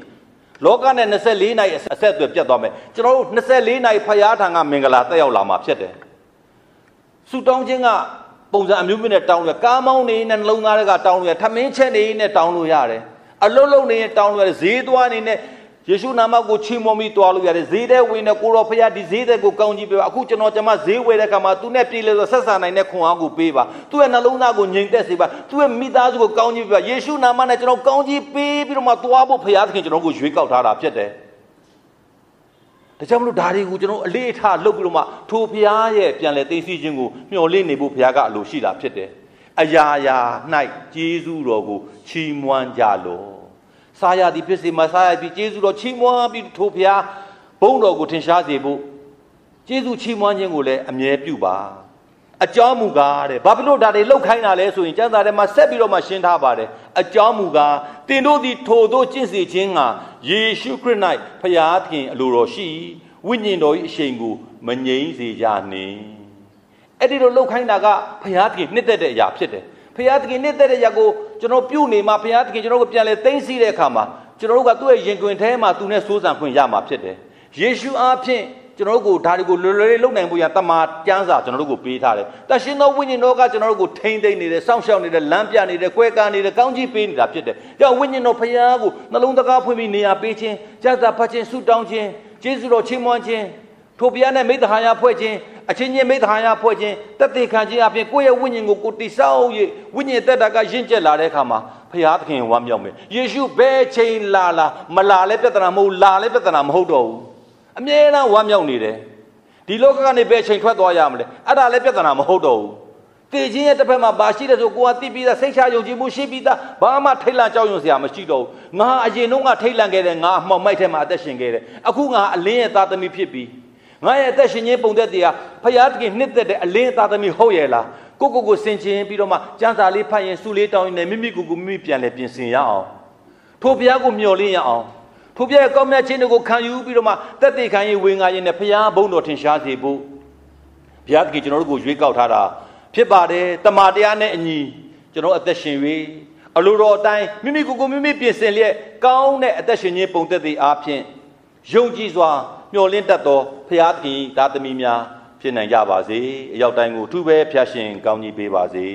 လောကနဲ့24နာရီအဆက်အသွယ်ပြတ်သွားမယ်ကျွန်တော်တို့24နာရီဖះထံကမင်္ဂလာတက်ရောက်လာမှာဖြစ်တယ်ဆူတောင်းခြင်းက ပုံစံအမျိုးမျိုးနဲ့တောင်းလို့ကားမောင်းနေနဲ့နှလုံးသားတွေကတောင်းလို့ရထမင်းချက်နေနဲ့တောင်းလို့ရတယ်အလုတ်လုတ်နေနဲ့တောင်းလို့ရတယ်ဈေးသွားနေနဲ့ယေရှုနာမကိုချီးမွမ်းပြီးတွားလို့ရတယ်ဈေးတဲ့ဝင်တဲ့ကိုတော်ဖခင်ဒီဈေးတဲ့ကိုကောင်းကြီးပေးပါအခုကျွန်တော်ကျမဈေးဝယ်တဲ့ခါမှာသူနဲ့ပြေးလဲဆိုဆက်ဆံနိုင်တဲ့ခွန်အားကိုပေးပါသူ့ရဲ့နှလုံးသားကိုငြိမ်သက်စေပါသူ့ရဲ့မိသားစုကိုကောင်းကြီးပေးပါယေရှုနာမနဲ့ကျွန်တော်ကောင်းကြီးပေးပြီးတော့မှတွားဖို့ဖခင်သခင်ကျွန်တော်ကိုရွေးကောက်ထားတာဖြစ်တယ် ဒါကြောင့်မလို့ဒါတွေကိုကျွန်တော်အလေးအထားလုပ်ပြီးတော့မှထိုဖခင်ရဲ့ပြန်လဲသိသိချင်းကိုမျှော်လင့်နေဖို့ဖခင်ကအလိုရှိတာဖြစ်တယ်အရာရာ၌ကျေးဇူးတော်ကိုချီးမွမ်းကြလော့စားရသည်ဖြစ်စေမစားရသည်ကျေးဇူးတော်ချီးမွမ်းပြီးထိုဖခင်ဘုန်းတော်ကိုထင်ရှားစေဖို့ကျေးဇူးချီးမွမ်းခြင်းကိုလည်းအမြဲပြုပါ အကြောင်းမူကားတဲ့ဘာဖြစ်လို့ဒါတွေလောက်ခိုင်းတာလဲဆိုရင်ကျမ်းစာထဲမှာဆက်ပြီးတော့မှရှင်းထားပါတယ်အကြောင်းမူကားတင်တို့သည်ထိုတို့ကျင့်စေခြင်းကယေရှုခရစ်၌ဖျားသခင်အလိုတော်ရှိဝိညာဉ်တော်၏အရှိန်ကိုမငြိမ့်စေကြနှင့်အဲ့ဒီလိုလောက်ခိုင်းတာကဖျားသခင်နှစ်သက်တဲ့အရာဖြစ်တယ်ဖျားသခင်နှစ်သက်တဲ့အရာကိုကျွန်တော်ပြုနေမှာဖျားသခင်ကျွန်တော်ကိုပြန်လဲသိသိတဲ့အခါမှာကျွန်တော်တို့ကသူ့ရဲ့ရင်ခွင်ထဲမှာသူနဲ့စိုးစံခွင့်ရမှာဖြစ်တယ်ယေရှုအားဖြင့် ကျွန်တော်တို့ကိုဒါတွေကိုလွယ်လွယ်လေးလုပ်နိုင်ဖို့ရတမာကျမ်းစာကျွန်တော်တို့ကိုပေးထားတယ်။တရှင်သောဝိညာဉ်တော်ကကျွန်တော်တို့ကိုထိမ့်သိမ့်နေတယ်၊စောင့်ရှောက်နေတယ်၊လမ်းပြနေတယ်၊ကွဲကားနေတယ်၊ကောင်းကြီးပေးနေတာဖြစ်တယ်။ကြောင့်ဝိညာဉ်တော်ဖခင်ကိုနှလုံးသားဖွင့်ပြီးနေရာပေးခြင်း၊ကျမ်းစာဖတ်ခြင်း၊ဆုတောင်းခြင်း၊ကျေးဇူးတော်ချီးမွမ်းခြင်းထိုဘုရားနဲ့မိတ္တဟာယဖွဲ့ခြင်းအချင်းချင်းမိတ္တဟာယဖွဲ့ခြင်းတက်တေခံခြင်းအပြင်ကိုယ့်ရဲ့ဝိညာဉ်ကိုကိုတိဆောက်၍ဝိညာဉ်တက်တာကရင့်ကျက်လာတဲ့အခါမှာဖခင်သခင်ဝမ်းမြောက်မယ်ယေရှုဘယ်ချိန်လာလာမလာလဲပြဿနာမဟုတ်လာလဲပြဿနာမဟုတ်တော့ဘူး အမြဲတမ်းဝမ်းမြောက်နေတယ်ဒီလောကကနေဘယ်ချိန်ထွက်သွားရမလဲအဲ့ဒါလည်းပြဿနာမဟုတ်တော့ဘူးတည်ခြင်းရဲ့တစ်ဖက်မှာဘာရှိတယ်ဆိုကိုကတိပြီးသားစိတ်ချယုံကြည်မှုရှိပြီးသားဘာမှထိတ်လန့်ကြောက်ရွံ့စရာမရှိတော့ဘူးငါအရင်တုန်းကထိတ်လန့်ခဲ့တယ်ငါအမှောက်မိုက်ထဲမှာအသက်ရှင်ခဲ့တယ်အခုငါအလင်းရဲ့သားသမီးဖြစ်ပြီးငါရဲ့အသက်ရှင်ခြင်းပုံသက်တရားဖယားတခင်နှစ်သက်တဲ့အလင်းသားသမီးဟုတ်ရဲ့လားကိုကိုကိုစင်ချင်းပြီးတော့မှစံစာလေးဖတ်ရင်စူလေးတောင်းရင်မိမိကိုကိုမိမိပြန်လဲပြင်ဆင်ရအောင်ထိုဘုရားကိုမျှော်လင့်ရအောင် ထိုဘုရားရဲ့ကောင်းမြတ်ခြင်းတွေကိုခံယူပြီးတော့မှတက်တေခံရေးဝင်ငါရင်နဲ့ဘုရားဘုန်းတော်ထင်ရှားစေဖို့ဘုရားသခင်ကျွန်တော်တို့ကိုရွေးကောက်ထားတာဖြစ်ပါတယ်တမန်တရားနဲ့အညီကျွန်တော်အသက်ရှင်၍အလိုတော်အတိုင်းမိမိကိုယ်ကိုမိမိပြင်ဆင်လျက်ကောင်းတဲ့အသက်ရှင်ခြင်းပုံသက်သေအားဖြင့်ယုံကြည်စွာမျှော်လင့်တတ်သောဘုရားသခင်သားသမီးများဖြစ်နိုင်ကြပါစေအရောက်တိုင်းကိုအထူးပဲဖျားရှင်ကောင်းကြီးပေးပါစေ